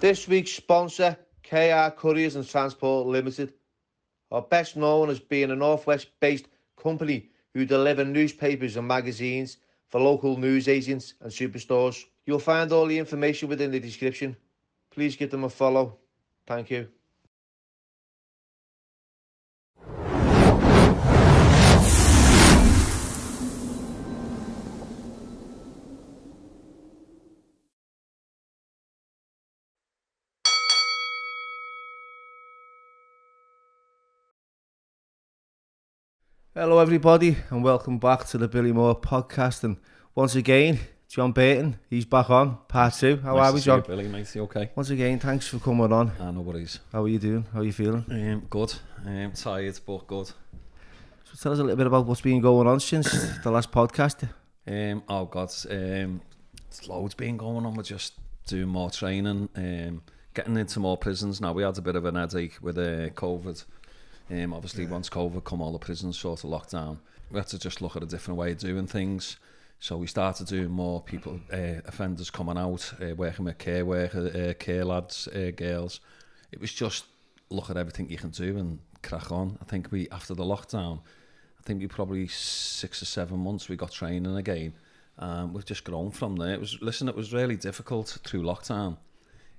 This week's sponsor, KR Couriers and Transport Limited, are best known as being a Northwest based company who deliver newspapers and magazines for local news agents and superstores. You'll find all the information within the description. Please give them a follow. Thank you. Hello, everybody, and welcome back to the Billy Moore podcast. And once again, John Burton, he's back on part two. How nice are we, see you, John? Billy, nice, you okay? Once again, thanks for coming on. Ah, no worries. How are you doing? How are you feeling? Um, good. Um, tired, but good. So tell us a little bit about what's been going on since the last podcast. Um, oh God, um, loads been going on. We're just doing more training, um, getting into more prisons. Now we had a bit of an headache with uh, COVID. Um, obviously, yeah. once COVID come, all the prisons sort of locked down. We had to just look at a different way of doing things. So we started doing more people, uh, offenders coming out, uh, working with care worker, uh, care lads, uh, girls. It was just look at everything you can do and crack on. I think we, after the lockdown, I think we probably six or seven months we got training again. Um, we've just grown from there. It was, listen, it was really difficult through lockdown.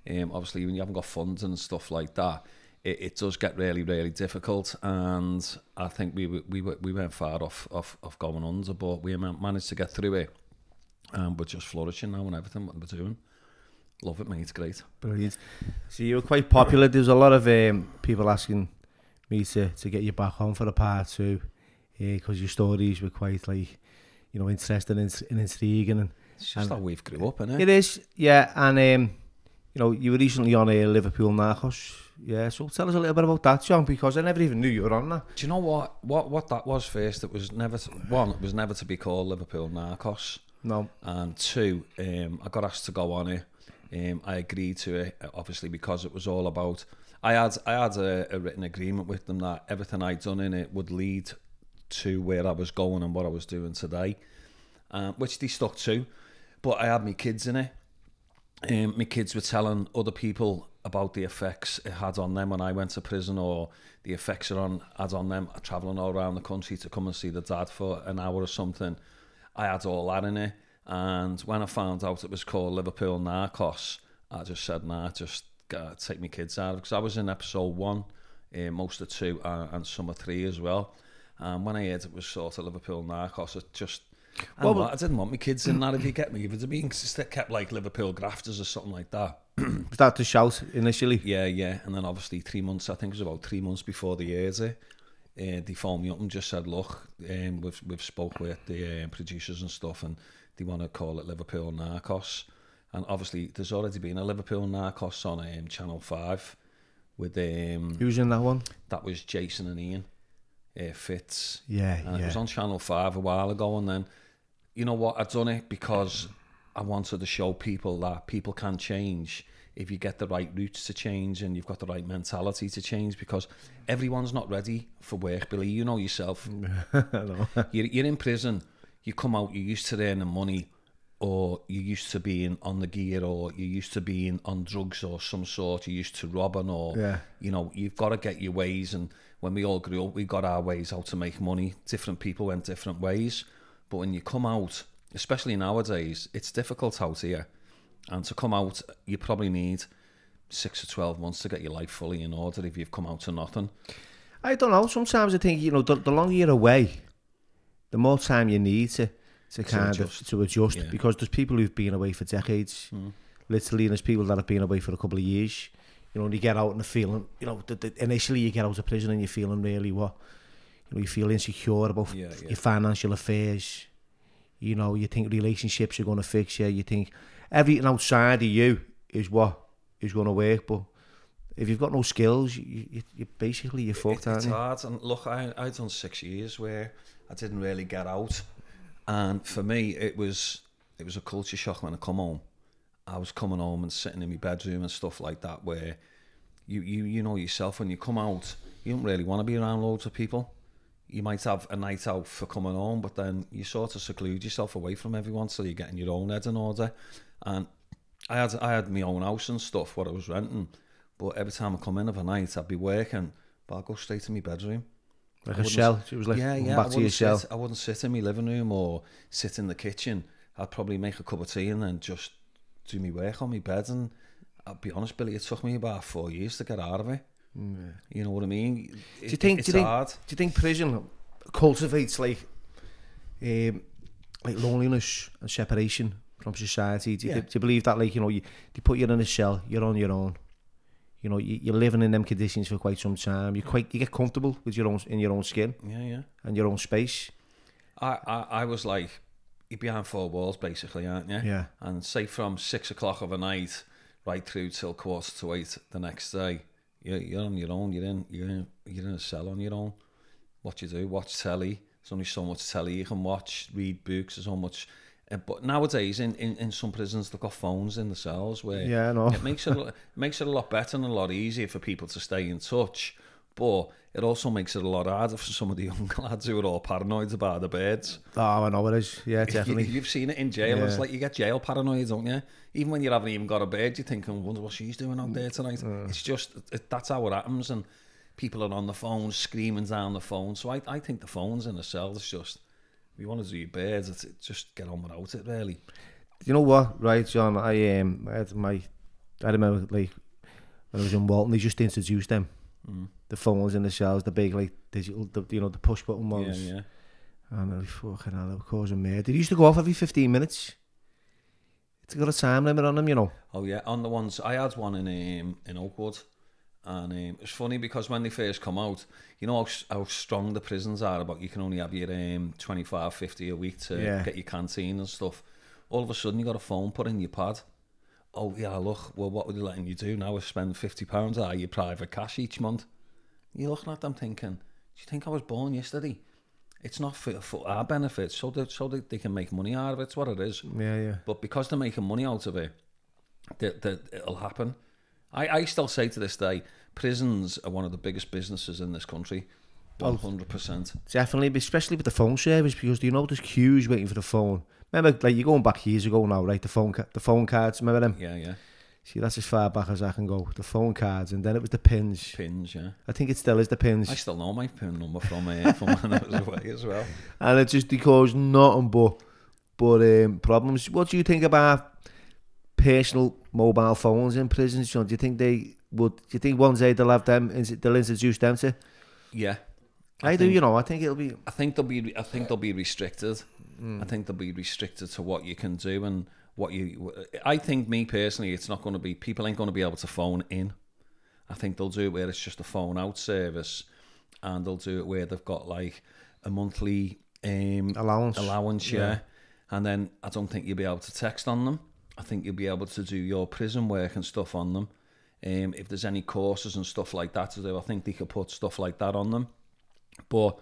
Um, obviously, when you haven't got funds and stuff like that, it, it does get really, really difficult. And I think we we we weren't far off, off off going under, but we managed to get through it. And we're just flourishing now and everything what we're doing. Love it, mate. It's great. Brilliant. So you were quite popular. There's a lot of um, people asking me to, to get you back on for a part two because your stories were quite like, you know, interesting and, and intriguing. And It's just And- how we've grew up, innit? It is, yeah. And um, you know, you were recently on a Liverpool Narcos. Yeah, so tell us a little bit about that, John, because I never even knew you were on that. Do you know what? What what that was first? It was never to, one. It was never to be called Liverpool Narcos. No, and two, um, I got asked to go on it. Um, I agreed to it, obviously because it was all about. I had I had a, a written agreement with them that everything I'd done in it would lead to where I was going and what I was doing today, um, which they stuck to. But I had my kids in it. Um, my kids were telling other people about the effects it had on them when I went to prison, or the effects it on had on them traveling all around the country to come and see the dad for an hour or something. I had all that in it, and when I found out it was called Liverpool Narcos, I just said, "Nah, just uh, take my kids out." Because I was in episode one, uh, most of two, uh, and some of three as well. And when I heard it was sort of Liverpool Narcos, it just Well, well, I didn't want my kids in that. If you get me, if it's being kept like Liverpool grafters or something like that. that the shout initially? Yeah, yeah. And then obviously three months, I think it was about three months before the it, uh, they phoned me up and just said, look, um, we've, we've spoke with the uh, producers and stuff and they want to call it Liverpool Narcos. And obviously there's already been a Liverpool Narcos on um, Channel 5 with, um, Who's in that one? that was Jason and Ian uh, Fitz. Yeah, And it was on Channel 5 a while ago. And then, you know what, I've done it because I wanted to show people that people can change if you get the right roots to change and you've got the right mentality to change because everyone's not ready for work, Billy. You know yourself. you're, you're in prison, you come out, you're used to earning money or you're used to being on the gear or you're used to being on drugs or some sort, you're used to robbing or, Yeah. you know, you've got to get your ways. And when we all grew up, we got our ways how to make money. Different people went different ways. But when you come out, especially nowadays, it's difficult out here. And to come out, you probably need six or 12 months to get your life fully in order if you've come out to nothing. I don't know. Sometimes I think, you know, the, the longer you're away, the more time you need to, to kind adjust. of to adjust Yeah. because there's people who've been away for decades, mm. literally, and there's people that have been away for a couple of years. You know, and you get out and the feeling, you know, the, the, initially you get out of prison and you're feeling really what, you know, you feel insecure about Yeah, yeah. your financial affairs. You know, you think relationships are going to fix you. You think everything outside of you is what is going to work, but if you've got no skills, you, you, you basically you're fucked, aren't it's you? hard. And look, I I done six years where I didn't really get out, and for me it was it was a culture shock when I come home. I was coming home and sitting in my bedroom and stuff like that, where you you you know yourself when you come out, you don't really want to be around loads of people. You might have a night out for coming home, but then you sort of seclude yourself away from everyone so you're getting your own head in order. And I had I had my own house and stuff what I was renting, but every time I come in of a night, I'd be working, but I'd go straight to my bedroom. Like I a shell. It was like yeah, yeah. back to your shell. I wouldn't sit in my living room or sit in the kitchen. I'd probably make a cup of tea and then just do my work on my bed and I'll be honest, Billy, it took me about four years to get out of it. Mm. You know what I mean? It, do you think? It's do you think, hard. Do you think prison cultivates like, um, like loneliness and separation from society? Do you, yeah. do you believe that, like, you know, you, they put you in a shell, you're on your own. You know, you, you're living in them conditions for quite some time. You quite, you get comfortable with your own in your own skin. Yeah, yeah. And your own space. I, I, I was like, you're behind four walls basically, aren't you? Yeah. And say from six o'clock of a night right through till quarter to eight the next day, you're, you're on your own. You're in, you're in, you're in a cell on your own. What you do? Watch telly. There's only so much telly you can watch. Read books. There's so much. Uh, but nowadays, in, in, in some prisons, they've got phones in the cells where yeah, no. it makes it, it makes it a lot better and a lot easier for people to stay in touch. But it also makes it a lot harder for some of the young lads who are all paranoid about the birds. Oh, I know it is. Yeah, definitely. You, have seen it in jail. It's like you get jail paranoid, don't you? Even when you haven't even got a bird, you're thinking, wonder what she's doing out there tonight. It's just, it, that's how it happens. And people are on the phone, screaming down the phone. So I, I think the phone's in the cell. It's just, if you want to do your birds, it's, it's just get on without it, really. you know what, right, John? I um, I had my, I remember like when I was in Walton, they just introduced them, Mm. The phones in the shells, the big like digital, the, you know, the push button ones. Yeah, yeah. And I was fucking hell, they were causing me. They used to go off every fifteen minutes. It's got a time limit on them, you know. Oh yeah, on the ones I had one in um, in Oakwood, and um, it's funny because when they first come out, you know how, how strong the prisons are about you can only have your um, 25, 50 a week to Yeah. get your canteen and stuff. All of a sudden, you got a phone put in your pad. Oh yeah, look, well, what were they letting you do now? Is spend fifty pounds out of your private cash each month. You're looking at them thinking, do you think I was born yesterday? It's not for, for our benefit, so that so that they can make money out of it. It's what it is. Yeah, yeah. But because they're making money out of it, that, that it'll happen. I, I still say to this day, prisons are one of the biggest businesses in this country. Oh. One hundred percent. Definitely, especially with the phone service, because do you know there's queues waiting for the phone. Remember, like you're going back years ago now, right? The phone, the phone cards. Remember them? Yeah, yeah. See, that's as far back as I can go. The phone cards, and then it was the pins. Pins, yeah. I think it still is the pins. I still know my pin number from uh, from when I was away as well. and it just caused nothing but but um, problems. What do you think about personal mobile phones in prisons? John? Do you think they would? Do you think one day they'll have them? They'll introduce them to? Yeah. I, do. think- You know, I think it'll be. I think they'll be. I think they'll be restricted. I think they'll be restricted to what you can do and what you. I think me personally, it's not going to be. People ain't going to be able to phone in. I think they'll do it where it's just a phone out service, and they'll do it where they've got like a monthly um, Allowance. allowance, yeah. Yeah. And then I don't think you'll be able to text on them. I think you'll be able to do your prison work and stuff on them. Um, if there's any courses and stuff like that to do, I think they could put stuff like that on them. But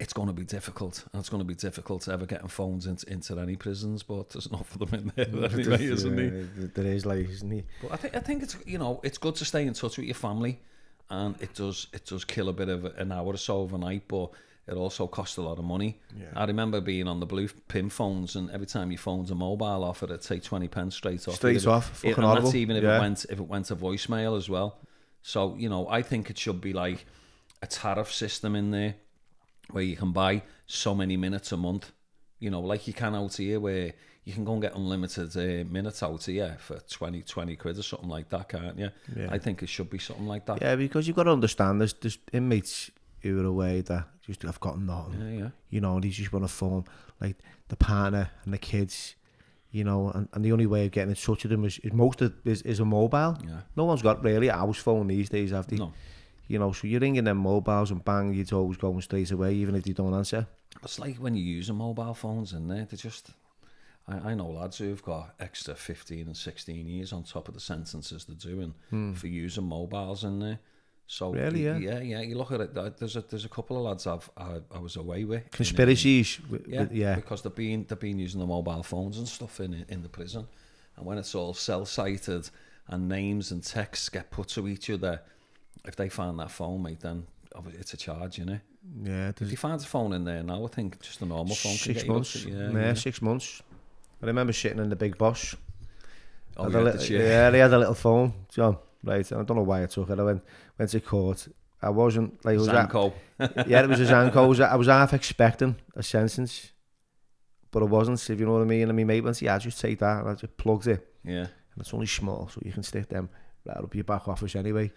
it's going to be difficult. And it's going to be difficult to ever getting phones into, into any prisons, but there's enough of them in there anyway, isn't there? There is, like, isn't he? But I think I think it's you know it's good to stay in touch with your family, and it does it does kill a bit of an hour or so overnight, but it also costs a lot of money. I remember being on the blue pin phones, and every time your phone's a mobile offer, it'd take twenty pence straight off. Straight If off, it- fucking and that's even if Yeah. it went if it went to voicemail as well. So you know, I think it should be like a tariff system in there where you can buy so many minutes a month. You know, like you can out here where you can go and get unlimited uh, minutes out here for 20, 20 quid or something like that, can't you? Yeah. I think it should be something like that. Yeah, because you've got to understand there's, there's inmates who are away that just have got nothing. yeah. yeah. You know, they just want to phone like the partner and the kids. You know, and, and the only way of getting in touch with them is, is most of is, is a mobile. Yeah. No one's got really a house phone these days, have they? No. You know, so you're ringing them mobiles and bang, you're always going straight away, even if they don't answer. It's like when you're using mobile phones in there, they just. I, I know lads who've got extra 15 and 16 years on top of the sentences they're doing hmm. for using mobiles in there. So Really, yeah? yeah, yeah. You look at it. There's a there's a couple of lads I've I, I was away with. Conspiracies. with- Yeah, yeah. because they've been they've been using the mobile phones and stuff in in the prison, and when it's all cell sighted and names and texts get put to each other, if they find that phone, mate, then it's a charge, you know. Yeah, If you find a phone in there now, I think just a normal phone six get you up months. Yeah, yeah, yeah. six months. I remember sitting in the big boss. Oh, you li- the yeah, they had a little phone, John. Right, I don't know why I took it. I went went to court. I wasn't like it was a- Zanco. yeah, it was a Zanco. I was, I was half expecting a sentence, but I wasn't. If you know what I mean. And my mate went, "Yeah, just take that." And I just plugged it, Yeah. and it's only small, so you can stick them right up your back office anyway.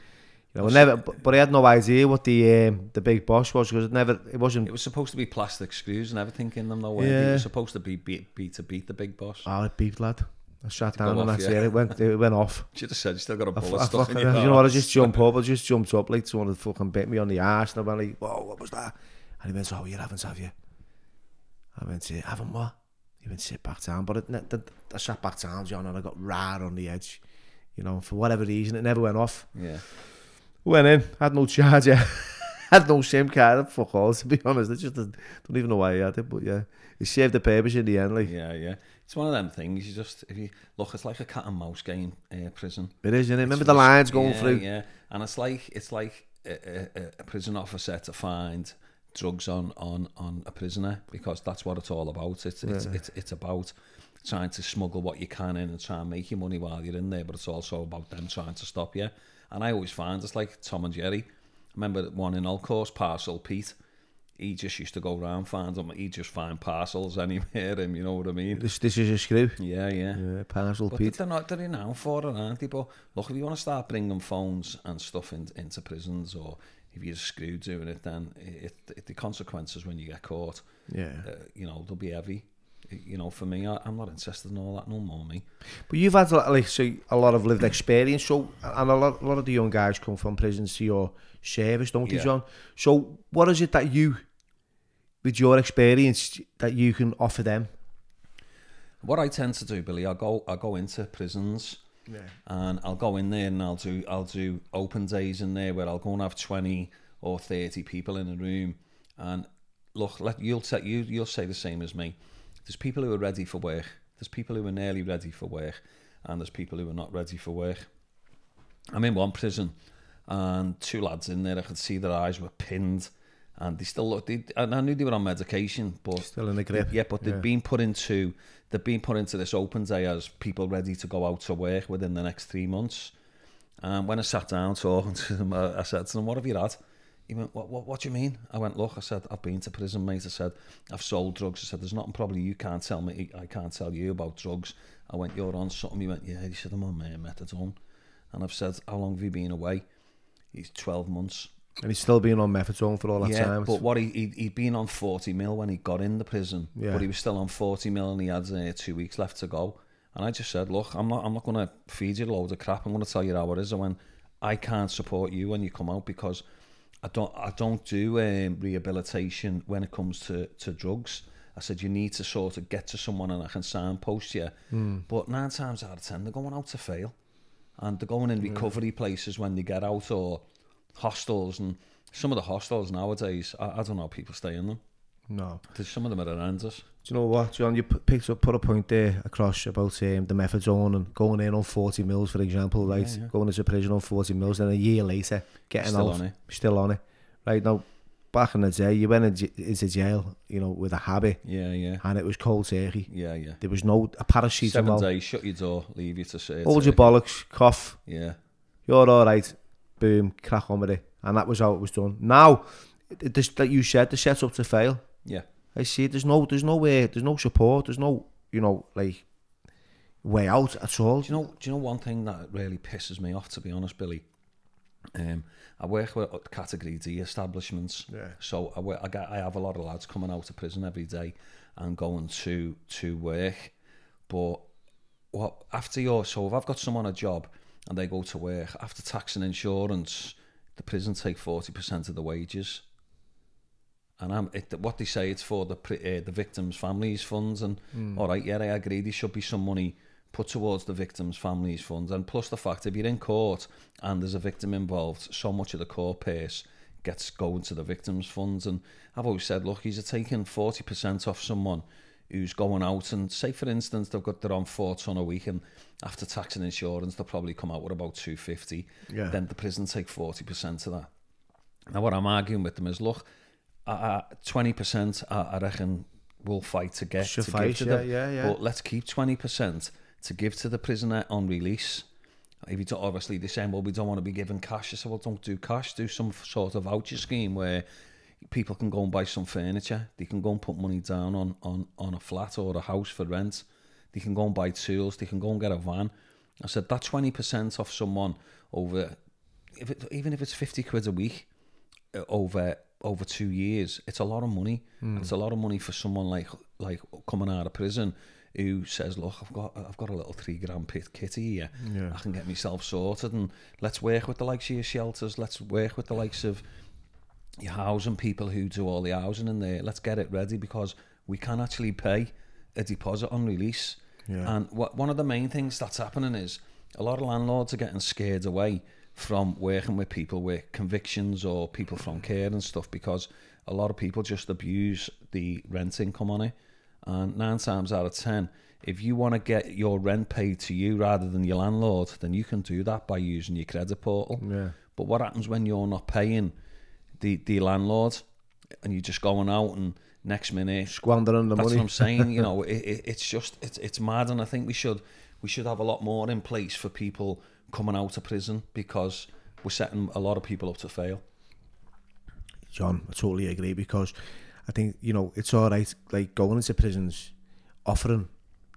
You know, never, but, but I had no idea what the um, the big boss was because it never, it wasn't. It was supposed to be plastic screws and everything in them, though. weren't? Yeah. It was supposed to be beat, beat to beat the big boss. Oh, it beeped, lad. I sat down and that's yeah. it. It went, it went off. Should have said you still got a bullet I stuck in your you know what? I just jumped up. I just jumped up like someone had fucking bit me on the arse, and I went like, "Whoa, what was that?" And he went, "Oh, you haven't, have you?" I went, "Yeah, haven't what?" He went, "Sit back down." But it, the, I sat back down, John, and I got right on the edge. You know, for whatever reason, it never went off. Yeah. Went in, had no charger, had no SIM card, fuck all. To be honest, I just don't even know why he had it, but yeah, he saved the purpose in the end. Like Yeah, yeah. It's one of them things. You just if you look, it's like a cat and mouse game. Uh, prison. it is, isn't it? It's Remember the lines going yeah, through. Yeah, and it's like it's like a, a, a prison officer to find drugs on, on, on a prisoner because that's what it's all about. It's it's, it's it's about trying to smuggle what you can in and try and make your money while you're in there, but it's also about them trying to stop you. And I always find it's like Tom and Jerry. I remember one in Alcourse, Parcel Pete. He just used to go around find them. He'd just find parcels anywhere, him, you know what I mean? This, this is a screw? Yeah, yeah. yeah parcel but Pete. But they're not, they're now for it, aren't they? But look, if you want to start bringing phones and stuff in, into prisons or if you're screwed doing it, then it, it, the consequences when you get caught, yeah. uh, you know, they'll be heavy. You know, for me, I, I'm not interested in all that no more. Me, But you've had like so a lot of lived experience. So and a lot, a lot of the young guys come from prisons to your service, don't Yeah. John? So what is it that you, with your experience, that you can offer them? what I tend to do, Billy, I go I go into prisons Yeah. and I'll go in there and I'll do I'll do open days in there where I'll go and have twenty or thirty people in a room. And look, let, you'll say you you'll say the same as me. there's people who are ready for work, there's people who are nearly ready for work, and there's people who are not ready for work. I'm in one prison, and two lads in there, I could see their eyes were pinned, and they still looked, they, and I knew they were on medication, but... Still in the grip. Yeah, but they've yeah. been put into, they've been put into this open day as people ready to go out to work within the next three months. And when I sat down talking to them, I, I said to them, what have you had? He went, what, what, what do you mean? I went, look, I said, I've been to prison, mate. I said, I've sold drugs. I said, there's nothing probably you can't tell me. I can't tell you about drugs. I went, you're on something. He went, yeah. He said, I'm on uh, methadone. And I've said, how long have you been away? He's 12 months. And he's still been on methadone for all that yeah, time. but what he, he, he'd been on 40 mil when he got in the prison. Yeah. But he was still on 40 mil and he had uh, two weeks left to go. And I just said, look, I'm not, I'm not going to feed you a load of crap. I'm going to tell you how it is. I went, I can't support you when you come out because I don't I don't do um, rehabilitation when it comes to, to drugs. I said you need to sort of get to someone and I can signpost you. But nine times out of ten they're going out to fail, and they're going in recovery places when they get out or hostels and some of the hostels nowadays. I, I don't know how people stay in them. No. There's some of them are horrendous. Do you know what, John? You picked up, put a point there across about um, the methadone and going in on 40 mils, for example, right? yeah. Going into prison on 40 mils, then a year later, getting Still out, on it. still on it. Right now, back in the day, you went into jail, you know, with a habit, Yeah, yeah, and it was cold turkey. yeah, yeah. There was no a Seven paracetamol. days, shut your door, leave you to say. Hold your bollocks, cough. Yeah, You're all right. Boom, crack on with it, and that was how it was done. Now, this that you said, the set up to fail. Yeah. I see. There's no, there's no way, there's no support. There's no, you know, like way out at all. Do you know? Do you know one thing that really pisses me off? To be honest, Billy. Um, I work with category D establishments. Yeah. So I, work, I get I have a lot of lads coming out of prison every day and going to to work. But what after your so if I've got someone a job and they go to work after tax and insurance, the prison take forty percent of the wages. And I'm, it, what they say it's for the uh, the victims' families funds, and all right, yeah, I agree. There should be some money put towards the victims' families funds, and plus the fact if you're in court and there's a victim involved, so much of the court purse gets going to the victims' funds. And I've always said, look, he's taking forty percent off someone who's going out, and say for instance they've got their on four ton a week, and after tax and insurance they'll probably come out with about two fifty. Yeah. Then the prison take forty percent of that. Now, what I'm arguing with them is, look, twenty percent, I, I reckon, will fight to get to give to yeah, them. yeah, yeah. But let's keep twenty percent to give to the prisoner on release. If you obviously they're saying, well, we don't want to be given cash. I said, well, don't do cash. Do some sort of voucher scheme where people can go and buy some furniture. They can go and put money down on, on, on a flat or a house for rent. They can go and buy tools. They can go and get a van. I said, that 20% off someone over, if it, even if it's 50 quid a week uh, over over two years, it's a lot of money. Mm. It's a lot of money for someone like like coming out of prison who says, look, I've got I've got a little three grand pit kitty here. Yeah. I can get myself sorted and let's work with the likes of your shelters. Let's work with the likes of your housing people who do all the housing in there. Let's get it ready because we can actually pay a deposit on release. Yeah. And what, one of the main things that's happening is a lot of landlords are getting scared away from working with people with convictions or people from care and stuff because a lot of people just abuse the rent income on it. And nine times out of ten, if you want to get your rent paid to you rather than your landlord, then you can do that by using your credit portal. Yeah. But what happens when you're not paying the, the landlord and you're just going out and next minute squandering the that's money? what I'm saying. you know, it, it, it's just it's it's mad, and I think we should we should have a lot more in place for people coming out of prison because we're setting a lot of people up to fail. John, I totally agree because I think you know it's all right, like going into prisons, offering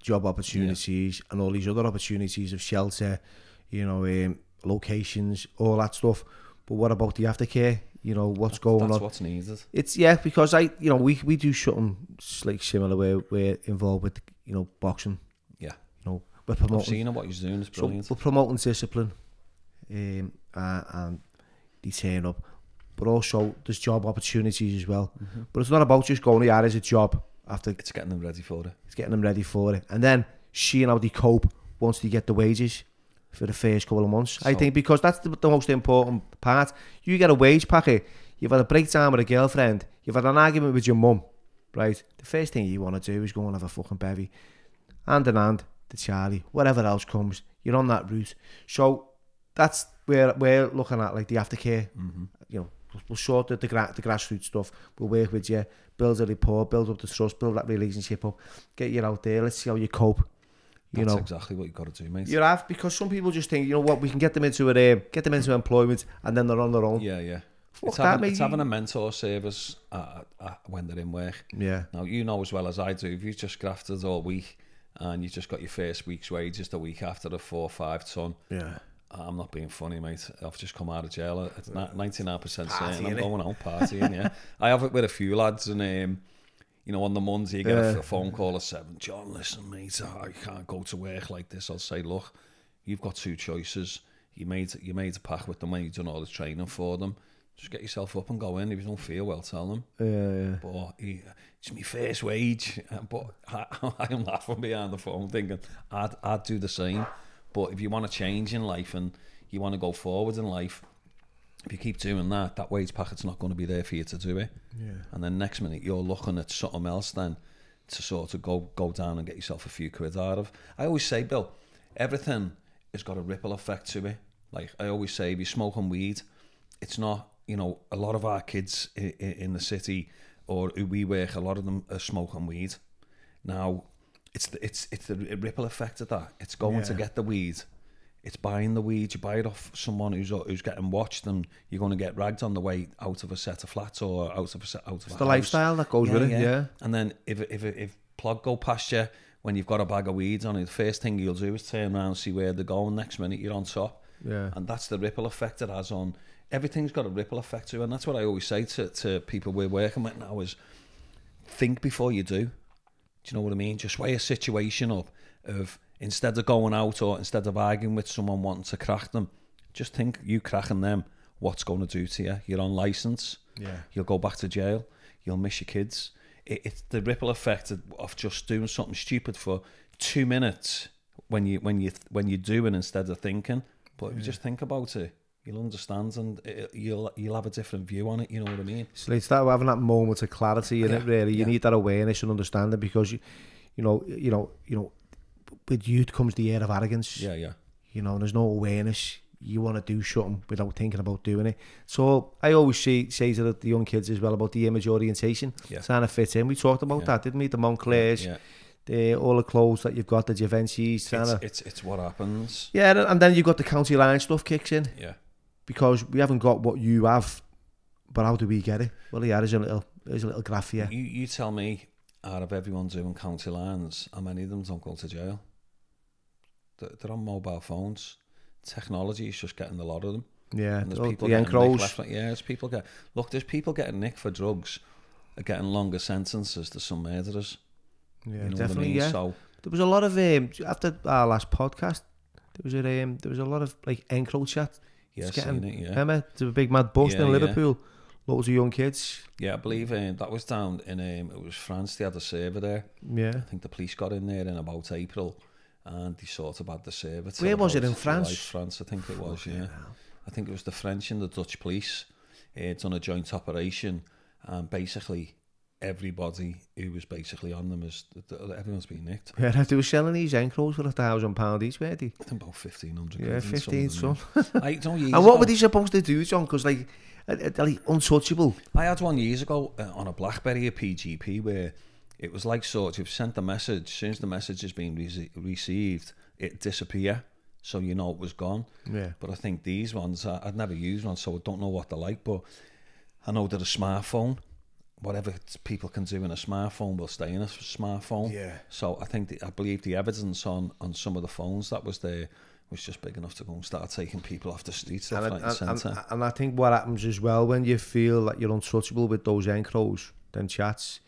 job opportunities yeah. and all these other opportunities of shelter, you know, um, locations, all that stuff. But what about the aftercare? You know what's going That's on. what's needed. It's yeah because I you know we we do something like similar where we're involved with you know boxing. We're promoting. I've seen what he's doing. It's brilliant. So we're promoting discipline, um, uh, and they turn up. But also, there's job opportunities as well. Mm -hmm. But it's not about just going here as a job. After it's getting them ready for it. It's getting them ready for it, and then seeing how they cope once they get the wages for the first couple of months. So, I think because that's the, the most important part. You get a wage packet. You've had a breakdown with a girlfriend. You've had an argument with your mum, right? The first thing you want to do is go and have a fucking bevy, hand in hand, to Charlie, whatever else comes, you're on that route. So that's where we're looking at like the aftercare. Mm-hmm. You know, we'll sort the, the, gra- the grassroots stuff. We'll work with you, build a rapport, build up the trust, build that relationship up, get you out there. Let's see how you cope. You That's know, exactly what you've got to do, mate. You have because some people just think, you know what, we can get them into a um, get them into employment, and then they're on their own. Yeah, yeah. Fuck it's, that, having, it's having a mentor service uh, uh, when they're in work. Yeah. Now you know as well as I do, if you just grafted all week and you just got your first week's wages the week after the four or five ton. Yeah I'm not being funny, mate. I've just come out of jail. It's ninety nine percent certain I'm going out partying. Yeah, I have it with a few lads, and um, you know, on the Monday you get yeah. a phone call at seven. John, listen, mate, I can't go to work like this. I'll say, look, you've got two choices. You made you made a pack with them when you've done all the training for them. Just get yourself up and go in. If you don't feel well, tell them. Yeah, yeah. But he, it's my first wage. But I, I'm laughing behind the phone, thinking I'd I'd do the same. But if you want to change in life and you want to go forward in life, if you keep doing that, that wage packet's not going to be there for you to do it. Yeah. And then next minute you're looking at something else then to sort of go go down and get yourself a few quid out of. I always say, Bill, everything has got a ripple effect to it. Like I always say, if you're smoking weed, it's not, you know, a lot of our kids in, in the city or who we work, a lot of them are smoking weed. Now, it's the, it's it's the ripple effect of that. It's going yeah. to get the weed. It's buying the weed. You buy it off someone who's who's getting watched, and you're going to get ragged on the way out of a set of flats or out of a set, out of it's the house. lifestyle that goes yeah, with it. Yeah. yeah. And then if if if plug go past you when you've got a bag of weeds on it, the first thing you'll do is turn around and see where they're going. Next minute you're on top. Yeah. And that's the ripple effect it has on everything's got a ripple effect to it. And that's what I always say to, to people we're working with now is think before you do. Do you know what I mean? Just weigh a situation up of instead of going out or instead of arguing with someone wanting to crack them, just think you cracking them, what's going to do to you? You're on license. Yeah. You'll go back to jail. You'll miss your kids. It, it's the ripple effect of, of just doing something stupid for two minutes when you when you when you're doing instead of thinking. But if you just think about it, you'll understand and it, you'll you'll have a different view on it. You know what I mean? So it's that having that moment of clarity in yeah. it. Really, you yeah. need that awareness and understanding because you, you know, you know, you know, with youth comes the air of arrogance. Yeah, yeah. You know, there's no awareness. You want to do something without thinking about doing it. So I always say say to the young kids as well about the image orientation, yeah. trying to fit in. We talked about yeah. that, didn't we? The Monclers, yeah. the, all the clothes that you've got, the Givenchy's, It's, to, it's it's what happens. yeah, and then you've got the county line stuff kicks in Yeah. Because we haven't got what you have. But how do we get it? Well, yeah, there's a little, there's a little graph here. You you tell me, out of everyone doing county lines, how many of them don't go to jail? They're, they're on mobile phones. Technology is just getting a lot of them. Yeah, And there's the, people the getting encroach. nicked left, right- yeah, there's people get look. There's people getting nicked for drugs, are getting longer sentences to some murderers. Yeah, you know definitely. I mean? Yeah, So there was a lot of um, after our last podcast. There was a um, there was a lot of like EncroChat. Yeah, It's getting- it, yeah, there was a big mad bust Yeah, in yeah. Liverpool. Loads of young kids. yeah. I believe um, that was down in um, it was France. They had a server there. Yeah. I think the police got in there in about April, and they sort of had the server. Where was it, in France? July, France, I think it was. Yeah, I think it was the French and the Dutch police. Uh, done a joint operation, and basically everybody who was basically on them is everyone's been nicked. Yeah, they were selling these encroach for a thousand pound each, weren't they? I think about fifteen hundred. Yeah, fifteen some. Don't years And what ago, were they supposed to do, John? Because like, uh, uh, like untouchable. I had one years ago uh, on a BlackBerry, a PGP, where it was like sort of sent the message. As soon as the message has been rece- received, it disappear, so you know it was gone. Yeah. But I think these ones, I, I'd never used one, so I don't know what they're like. But I know that a smartphone, whatever people can do in a smartphone, will stay in a smartphone. Yeah. So I think the, I believe the evidence on on some of the phones that was there was just big enough to go and start taking people off the streets And, I- and and, and, I think what happens as well when you feel that you're untouchable with those encroach, then chats,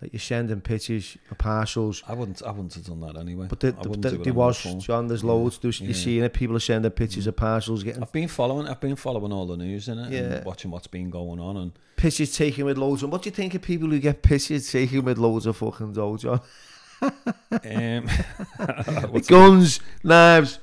that you're sending pictures or parcels. I wouldn't. I wouldn't have done that anyway. But the, I the, the, there was. John, there's loads. There's, Yeah. You're seeing it, people are sending pictures of parcels, getting I've been following. I've been following all the news in it Yeah. and watching what's been going on. And pictures taken with loads And What do you think of people who get pictures taken with loads of fucking dough, John? um, Guns, knives.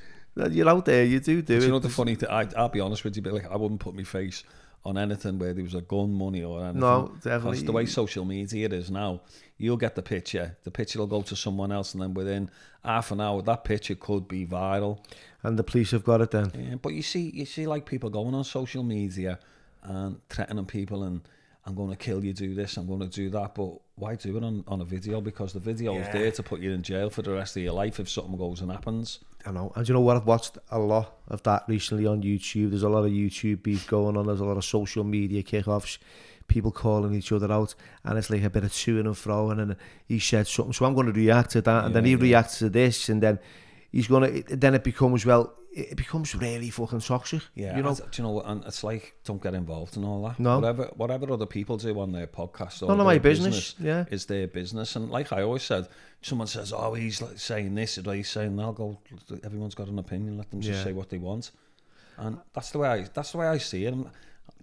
You're out there, you do do do it. you know the funny thing? I, I'll be honest with you, but like I wouldn't put my face on anything where there was a gun money or anything. No, definitely. Because the way social media is now, you'll get the picture. The picture will go to someone else, and then within half an hour, that picture could be viral. And the police have got it then. Yeah, but you see, you see, like people going on social media and threatening people, and I'm going to kill you, do this, I'm going to do that. But why do it on, on a video? Because the video is there to put you in jail for the rest of your life if something goes and happens. I know. And you know what? I've watched a lot of that recently on YouTube. There's a lot of YouTube beef going on. There's a lot of social media kickoffs. People calling each other out, and it's like a bit of to and fro. And then he said something, so I'm going to react to that, and then he Yeah, yeah. reacts to this, and then he's going to. Then it becomes well. It becomes really fucking toxic. Yeah, you know. Do you know? And it's like don't get involved in all that. No. whatever whatever other people do on their podcast or None of my business. Yeah. is their business. And like I always said, someone says, "Oh, he's like saying this," or he's saying, "I'll go." Everyone's got an opinion. Let them just Yeah. say what they want, and that's the way I that's the way I see it. And, do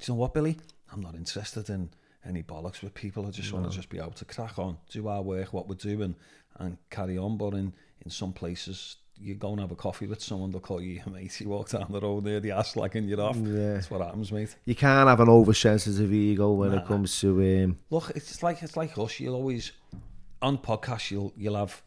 you know what, Billy? I'm not interested in any bollocks with people. I just want to just be able to crack on, do our work, what we're doing, and carry on. But in in some places. You go and have a coffee with someone, they'll call you your mate. You walk down the road there, the ass slagging you off. Yeah. That's what happens, mate. You can't have an oversensitive ego when Nah. it comes to um, Look, it's like it's like us. You'll always on podcasts. You'll you'll have.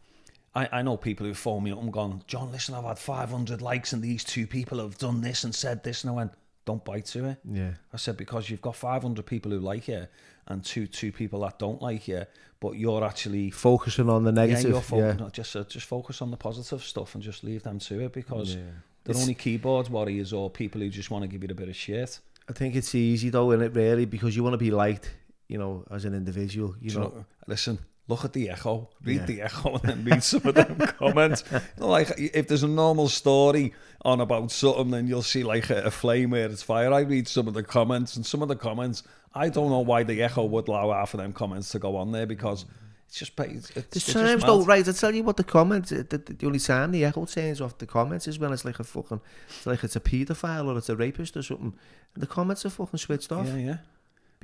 I, I know people who phone me up and gone, John. Listen, I've had 500 likes, and these two people have done this and said this, and I went, don't bite to it. Yeah. I said, because you've got 500 people who like you and two two people that don't like you, but you're actually... Focusing on the negative. Yeah, you're focusing, yeah. Just, uh, just focus on the positive stuff and just leave them to it because yeah. they're it's, only keyboard warriors or people who just want to give you a bit of shit. I think it's easy though, isn't it, really? Because you want to be liked, you know, as an individual. You, know? you know, listen, look at the echo, read yeah. the echo, and then read some of them comments. You know, like, if there's a normal story on about something, then you'll see like a, a flame where it's fire. I read some of the comments, and some of the comments, I don't know why the echo would allow half of them comments to go on there because it's just it's, it's there's it's times though right I tell you what the comments the, the, the only time the echo turns off the comments is when it's like a fucking it's like it's a pedophile or it's a rapist or something and the comments are fucking switched off yeah yeah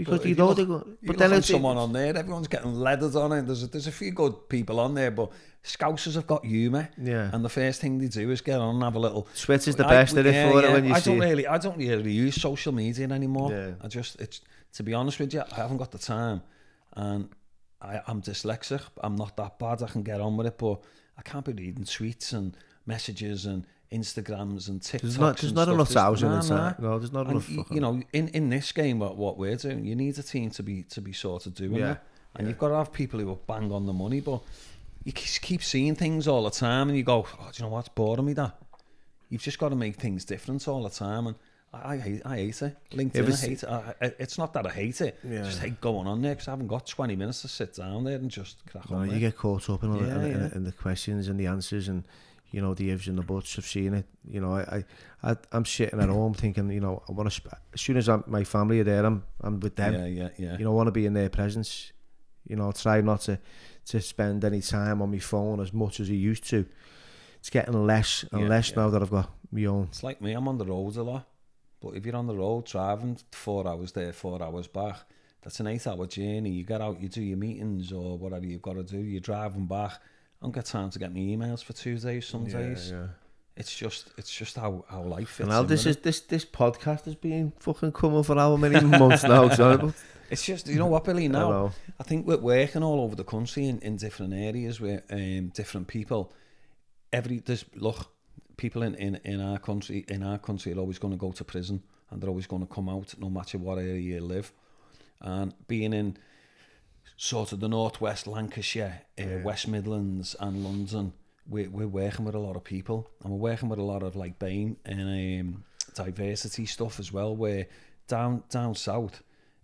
because But you know they're going. But then it's someone on there, everyone's getting leathers on it. There's a, there's a few good people on there, but Scousers have got humour. Yeah. And the first thing they do is get on and have a little Switch is the I- best in it yeah, for it when you I see. don't really, I don't really use social media anymore. Yeah. I just, it's to be honest with you, I haven't got the time, and I, I'm dyslexic. I'm not that bad. I can get on with it, but I can't be reading tweets and messages and Instagrams and TikToks. There's not, there's not stuff. enough There's- thousand nah, nah. No, there's not And enough. y- you know, in, in this game, what, what we're doing, you need a team to be to be sort of doing Yeah, it, and you've got to have people who are bang on the money. But you keep seeing things all the time, and you go, oh, do you know what's boring me that? You've just got to make things different all the time, and I, I hate, I hate it. LinkedIn, it's- I hate it. I, I, it's not that I hate it. I Yeah. just hate going on there because I haven't got 20 minutes to sit down there and just crack No, on. you there. get caught up in, all Yeah, in, in- yeah. in the questions and the answers and you know the ifs and the buts of seeing it. You know, I, I, I I'm sitting at home thinking, you know, I want to. Sp- as soon as I'm, my family are there, I'm I'm with them. yeah, yeah, yeah. You know, I want to be in their presence. You know, try not to to spend any time on my phone as much as I used to. It's getting less and Yeah, less yeah. now that I've got my own. It's like me, I'm on the road a lot. But if you're on the road driving four hours there, four hours back, that's an eight hour journey. You get out, you do your meetings or whatever you've got to do, you're driving back. I don't get time to get my emails for two days, some days. yeah. It's just it's just how, how life fits. And now this with is this this podcast has been fucking coming for how many months now? It's just you know what, Billy, now know. I think we're working all over the country in, in different areas where um, different people. Every there's look, people in, in, in our country in our country are always going to go to prison and they're always going to come out no matter what area you live. And being in sort of the northwest Lancashire, uh, West Midlands, and London, we're, we're working with a lot of people and we're working with a lot of like BAME and um, diversity stuff as well. Where down down south,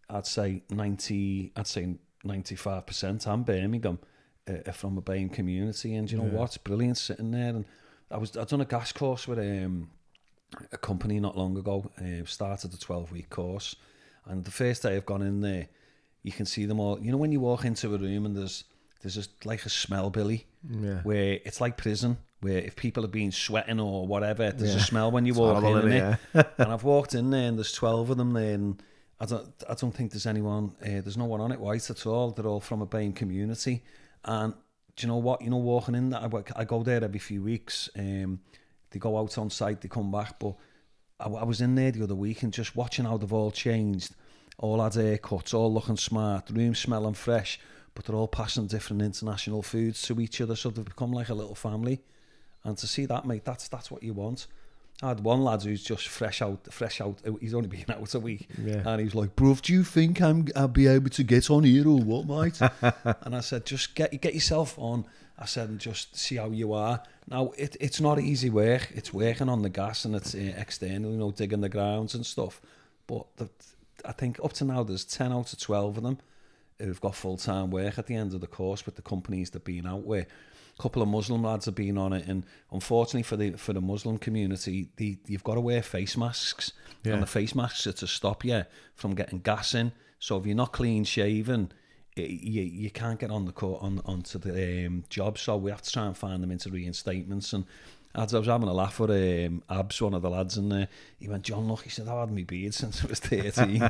I'd say ninety, I'd say ninety five percent. I'm Birmingham, uh, are from a BAME community, and you know what? It's brilliant sitting there. And I was I done a gas course with um, a company not long ago. Uh, started a twelve week course, and the first day I've gone in there, you can see them all. You know when you walk into a room and there's there's just like a smell, Billy, Yeah. where it's like prison. Where if people have been sweating or whatever, there's a smell when you It's walk in. innit? it? and I've walked in there and there's 12 of them there and I don't, I don't think there's anyone, uh, there's no one on it white at all. They're all from a BAME community. And do you know what? You know, walking in that, I, I go there every few weeks. Um, they go out on site, they come back. But I, I was in there the other week and just watching how they've all changed. All had haircuts, all looking smart, the room smelling fresh, but they're all passing different international foods to each other. So they've become like a little family. And to see that, mate, that's that's what you want. I had one lad who's just fresh out, fresh out. He's only been out a week, Yeah. and he was like, "Bruv, do you think I'm I'll be able to get on here or what, mate?" and I said, "Just get get yourself on." I said, "and just see how you are." Now, it, it's not easy work. It's working on the gas and it's uh, external, you know, digging the grounds and stuff. But the, I think up to now, there's ten out of twelve of them who've got full time work at the end of the course with the companies they've been out with. A couple of Muslim lads have been on it, and unfortunately for the for the Muslim community, the, you've got to wear face masks, Yeah. and the face masks are to stop you from getting gas in. So if you're not clean shaven, you you can't get on the court on onto the um, job. So we have to try and find them into reinstatements and. As I was having a laugh with um, Abs, one of the lads, and uh, he went, John, look, he said, I've had my beard since I was 13.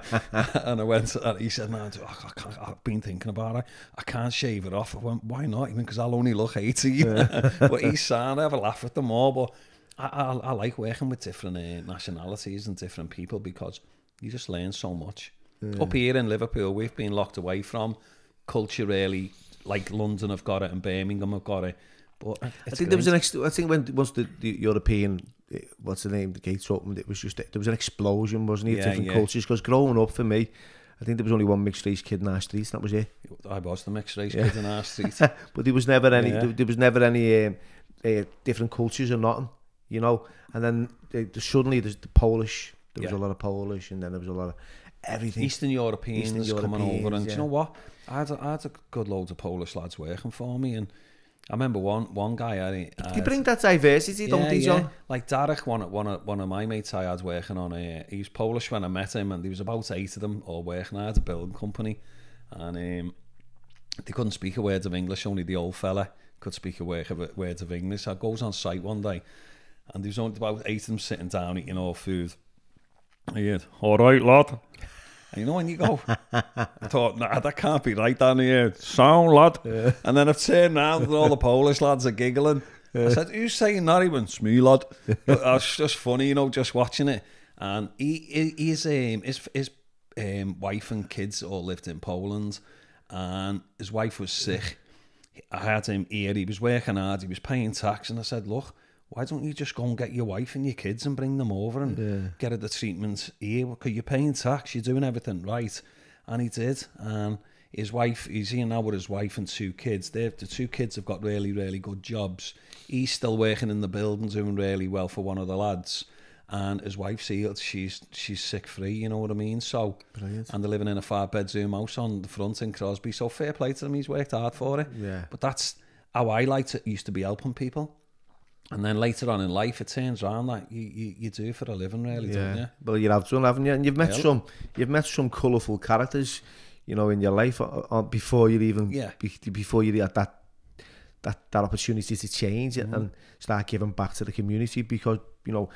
and I went, and he said, no, I can't, I've been thinking about it. I can't shave it off. I went, why not? He went, because I'll only look 18. but he's sad. I have a laugh with them all. But I, I, I like working with different uh, nationalities and different people because you just learn so much. Up here in Liverpool, we've been locked away from culture really. Like London have got it and Birmingham have got it. But I think there was an. Ex- I think when once the, the European, eh, what's the name, the gates opened, it was just there was an explosion, wasn't it? Yeah, different yeah. cultures. Because growing up for me, I think there was only one mixed race kid in our streets. That was it. I was the mixed race kid in our street. but there was never any. Yeah. There, there was never any um, uh, different cultures or nothing. You know. And then uh, suddenly there's the Polish. There was Yeah. a lot of Polish, and then there was a lot of everything. Eastern Europeans Eastern coming over, and Europeans, do you know what? I had, a, I had a good load of Polish lads working for me, and I remember one one guy. I, I, Did you bring that diversity, yeah, don't you, John? Yeah. Like Derek, one one of, one of my mates I had working on a, he was Polish when I met him, and there was about eight of them all working at a building company, and um, they couldn't speak a word of English. Only the old fella could speak a word of, words of English. I goes on site one day, and there was only about eight of them sitting down eating all food. He had, all right, lad, And you know when you go, I thought, nah, that can't be right down here. Sound, lad. And then I've turned round and all the Polish lads are giggling. I said, who's saying that? He went, it's me, lad. But it just funny, you know, just watching it. And he, he his, um, his, his um, wife and kids all lived in Poland. And his wife was sick. I had him here. He was working hard. He was paying tax. And I said, look, why don't you just go and get your wife and your kids and bring them over and get her the treatment here? Because you're paying tax. You're doing everything right. And he did. And his wife, he's here now with his wife and two kids. They've, the two kids have got really, really good jobs. He's still working in the building, doing really well for one of the lads. And his wife's healed. She's she's sick free. You know what I mean. So, Brilliant. and they're living in a five bedroom house on the front in Crosby. So fair play to him. He's worked hard for it. Yeah. But that's how I liked it. Used to be helping people. And then later on in life, it turns around that you, you, you do for a living, really, don't you? Well, you have done, haven't you? And you've met Yeah. some, you've met some colourful characters, you know, in your life uh, uh, before you even, Yeah. be, before you had that, that, that opportunity to change Mm-hmm. and start giving back to the community. Because you know,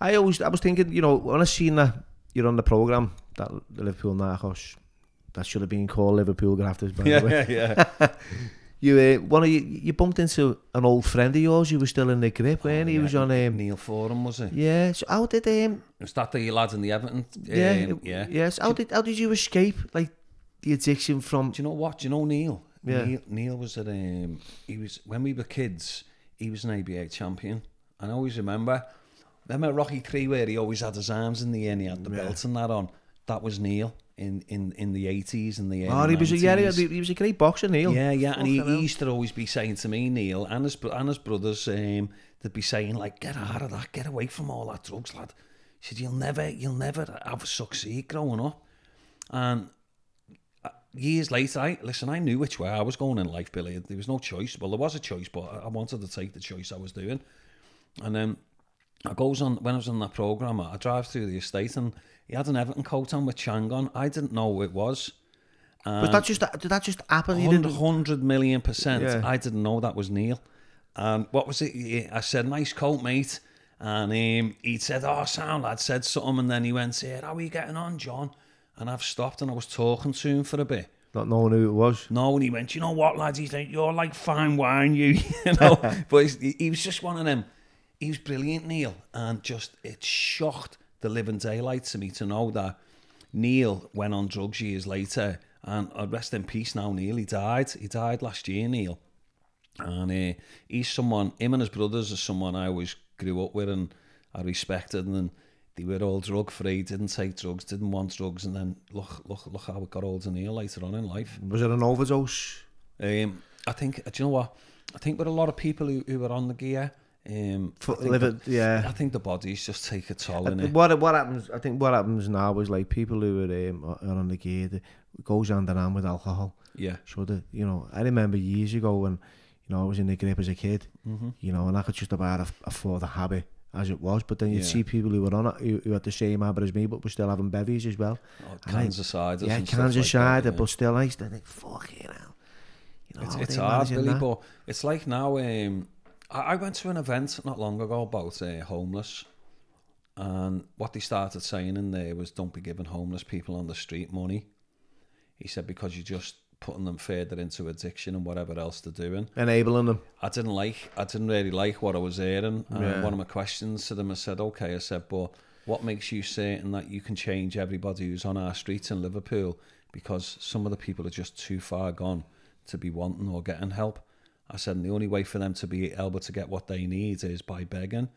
I always, I was thinking, you know, when I seen that you're on the program that the Liverpool Narcos, that should have been called Liverpool Grafters, by the way. Yeah, yeah. You, uh, one of you, you bumped into an old friend of yours. You were still in the grip, weren't he? He Oh, was on, um, Neil Forum, was it? yeah. So how did um, Was that the lads in the Everton? Yeah, Um, yeah. Yes. How did how did you escape like the addiction from? Do you know what? Do you know Neil? Yeah. Neil, Neil was at um, he was when we were kids. He was an ABA champion. I always remember. Remember Rocky Three where he always had his arms in the air and he had the Yeah. belt and that on. That was Neil in in in the eighties and the Oh, he was a yeah, 90s. he, he was a great boxer, Neil. Yeah, yeah, and he, he used to always be saying to me, Neil, and his, and his brothers, um, they'd be saying like, "Get out of that, get away from all that drugs, lad." He said, "You'll never, you'll never have succeed growing up." And uh, years later, I listen. I knew which way I was going in life, Billy. There was no choice. Well, there was a choice, but I- I wanted to take the choice I was doing. And then I goes on when I was on that program. I drive through the estate, and he had an Everton coat on with Chang on. I didn't know who it was. But that just did that just happen? You didn't. 100 million percent. Yeah. I didn't know that was Neil. Um, what was it? I said, nice coat, mate. And um, he said, oh, sound lad, said something. And then he went, here, how are you getting on, John? And I've stopped and I was talking to him for a bit. Not knowing who it was. No, and he went, you know what, lads? He's like, you're like fine wine, you, you know. but he was just one of them. He was brilliant, Neil, and just it shocked the living daylights to me to know that Neil went on drugs years later and uh, rest in peace now Neil. He died. He died last year Neil. And uh, he's someone him and his brothers are someone I always grew up with and I respected and they were all drug free didn't take drugs didn't want drugs and then look look look how it got older Neil later on in life. Was it an overdose? Um I think do you know what? I think with a lot of people who, who were on the gear um, I, For, think live the, it, yeah. I think the bodies just take a toll in it. What what happens? I think what happens now is like people who are, um, are on the gear it goes hand in hand with alcohol. Yeah, So the you know I remember years ago when you know I was in the grip as a kid, mm-hmm. you know, and I could just about afford the habit as it was. But then you'd Yeah. see people who were on it who, who had the same habit as me, but were still having bevies as well. oh, And I- cans of cider. yeah, cans like of cider, that, yeah. but still I used to think, fuck you know. You know, It's, it's hard, Billy, that? but it's like now. Um, I, went to an event not long ago about uh, homeless, and what they started saying in there was, "Don't be giving homeless people on the street money." He said because you're just putting them further into addiction and whatever else they're doing. enabling them. I didn't like, I didn't really like what I was hearing. And Yeah. one of my questions to them, I said, okay, I said, but what makes you certain that you can change everybody who's on our streets in Liverpool? Because some of the people are just too far gone to be wanting or getting help. I said, the only way for them to be able to get what they need is by begging.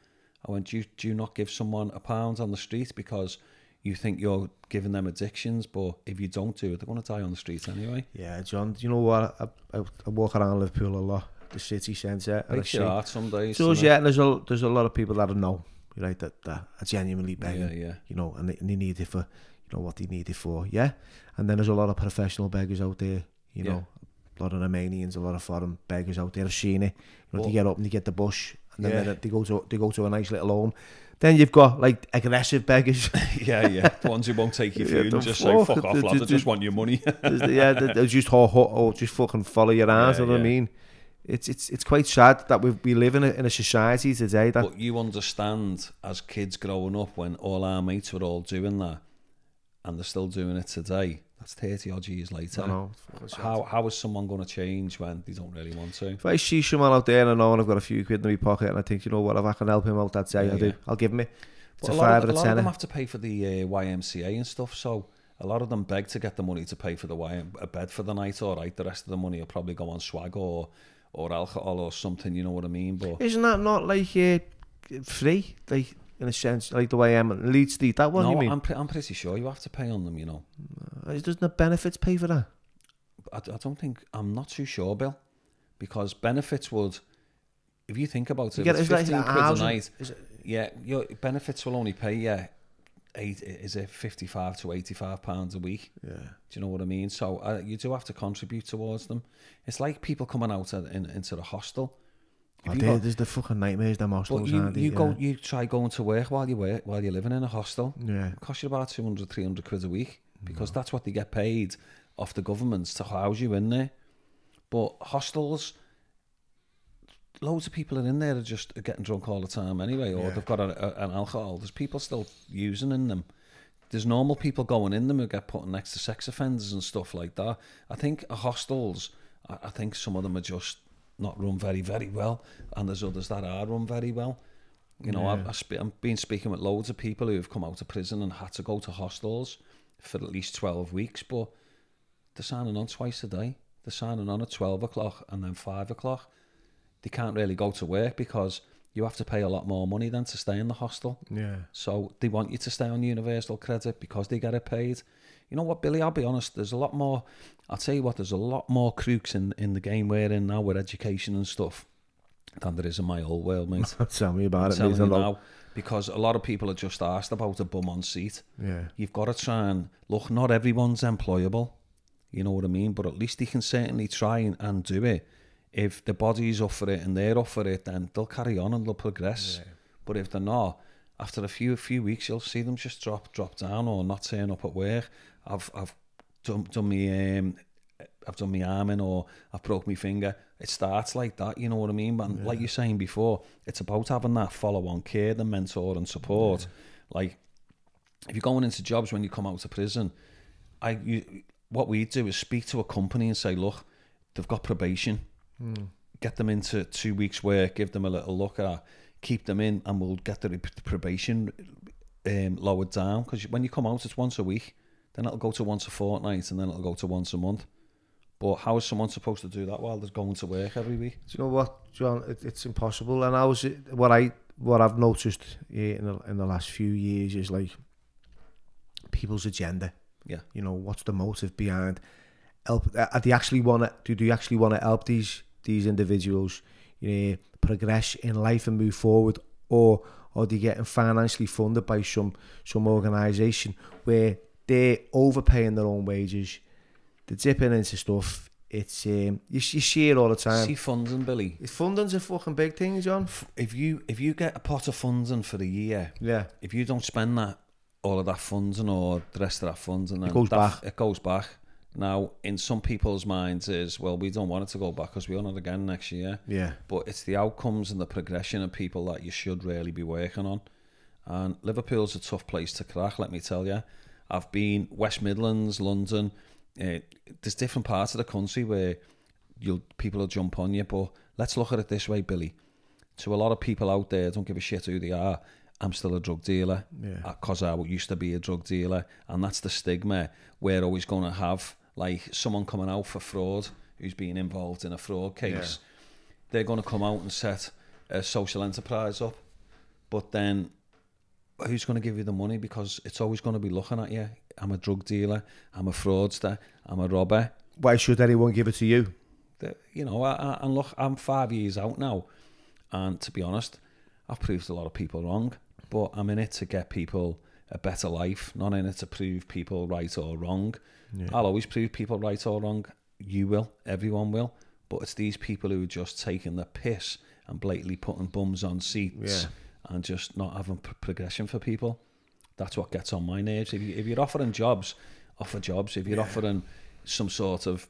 I went, do you, do you not give someone a pound on the street because you think you're giving them addictions, but if you don't do it, they're going to die on the street anyway. Yeah, John. Do you know what? I, I, I walk around Liverpool a lot, the city centre, and I Breaks see. your heart some days. So yeah, and there's a there's a lot of people that I know, right? That, that are genuinely begging. Yeah, yeah. you know, and they, and they need it for, you know, what they need it for, yeah. And then there's a lot of professional beggars out there, you Yeah. know, a lot of Romanians, a lot of foreign beggars out there. Seen it. You know, Well- they get up and they get the bush, and then Yeah. they, go to they go to a nice little home. Then you've got like aggressive beggars. yeah, yeah. The ones who won't take your food the and just say, fuck, fuck off, lad, I just want your money. Yeah, they, just ho, ho, just fucking follow your ass. Yeah, you know what I mean? It's it's it's quite sad that we we live in a, in a society today that but you understand, as kids growing up, when all our mates were all doing that, and they're still doing it today, that's 30 odd years later. I know. How, how is someone going to change when they don't really want to? If I see someone out there and I know and I've got a few quid in my pocket and I think, you know what, if I can help him out, that's yeah, yeah, I do. I'll give him it. It's a, a five of, a, a lot of them eh? have to pay for the uh, YMCA and stuff, so a lot of them beg to get the money to pay for the y a bed for the night, all right, the rest of the money will probably go on swag or or alcohol or something, you know what I mean? But Isn't that not like uh, free? Like in a sense, like the way um, Leeds did that one, no, you mean? I'm, pre I'm pretty sure you have to pay on them, you know. Uh, doesn't the benefits pay for that? I, I don't think, I'm not too sure, Bill, because benefits would, if you think about you it, get, it's 15 like quid housing, a night. It, yeah, your benefits will only pay, yeah, eight, is it 55 to 85 pounds a week? Yeah. Do you know what I mean? So uh, you do have to contribute towards them. It's like people coming out in, into the hostel. Oh, you got- there's the fucking nightmares them but hostels you, aren't they? you go, Yeah. you try going to work while you work while you're living in a hostel. Yeah. It costs you about 200, 300 quid a week because that's what they get paid off the governments to house you in there. But hostels, loads of people are in there are just getting drunk all the time anyway, or Yeah. they've got a, a, an alcohol. There's people still using in them. There's normal people going in them who get put next to sex offenders and stuff like that. I think hostels, I, I think some of them are just not run very, very well, and there's others that are run very well. You know, I've, Yeah. I've, spe- I've been speaking with loads of people who have come out of prison and had to go to hostels for at least 12 weeks, but they're signing on twice a day. They're signing on at 12 o'clock and then 5 o'clock. They can't really go to work because you have to pay a lot more money than to stay in the hostel. Yeah. So they want you to stay on universal credit because they get it paid. You know what, Billy? I'll be honest. There's a lot more. I'll tell you what. There's a lot more crooks in in the game we're in now with education and stuff than there is in my old world, mate. Tell me about I'm it. telling mate. you I know. now because a lot of people are just asked about a bum on seat. Yeah. You've got to try and look. Not everyone's employable. You know what I mean? But at least they can certainly try and, and do it. If the body's up for it and they're up for it, then they'll carry on and they'll progress. But if they're not, after a few a few weeks, you'll see them just drop drop down or not turn up at work. I've I've done done me um, I've done my arm in or I've broke my finger. It starts like that, you know what I mean? But yeah. like you're saying before, it's about having that follow-on care, the mentor and support. Yeah. Like, if you're going into jobs when you come out of prison, I you, what we do is speak to a company and say, look, they've got probation. Mm. Get them into two weeks' work, give them a little look at keep them in, and we'll get the probation um, lowered down. Because when you come out, it's once a week, then it'll go to once a fortnight, and then it'll go to once a month. But how is someone supposed to do that while they're going to work every week? Do you know what, John? It, it's impossible. And I was what I what I've noticed yeah, in the, in the last few years is like people's agenda. Yeah. You know, what's the motive behind help? Uh, do you actually want to? Do, do you actually want to help these these individuals? You know, progress in life and move forward or or they're getting financially funded by some some organization where they're overpaying their own wages they're dipping into stuff it's um, you, you see it all the time. See funding billy. Funding's a fucking big thing john? If you if you get a pot of funding for the year yeah. if you don't spend that all of that funds and all the rest of that funds and then it goes that, back. it goes back. Now, in some people's minds, is well, we don't want it to go back because we own it again next year. Yeah. But it's the outcomes and the progression of people that you should really be working on. And Liverpool's a tough place to crack, let me tell you. I've been West Midlands, London. Uh, there's different parts of the country where you'll people will jump on you. But let's look at it this way, Billy. To a lot of people out there, don't give a shit who they are. I'm still a drug dealer Yeah. because I used to be a drug dealer, and that's the stigma we're always going to have. Like someone coming out for fraud who's been involved in a fraud case, they're going to come out and set a social enterprise up, but then who's going to give you the money? Because it's always going to be looking at you. I'm a drug dealer. I'm a fraudster. I'm a robber. Why should anyone give it to you? The- You know, I, I, and look, I'm five years out now, and to be honest, I've proved a lot of people wrong. But I'm in it to get people a better life, not in it to prove people right or wrong. I'll always prove people right or wrong. You will, everyone will. But it's these people who are just taking the piss and blatantly putting bums on seats Yeah. and just not having progression for people. That's what gets on my nerves. If, you, if you're offering jobs, offer jobs. If you're offering some sort of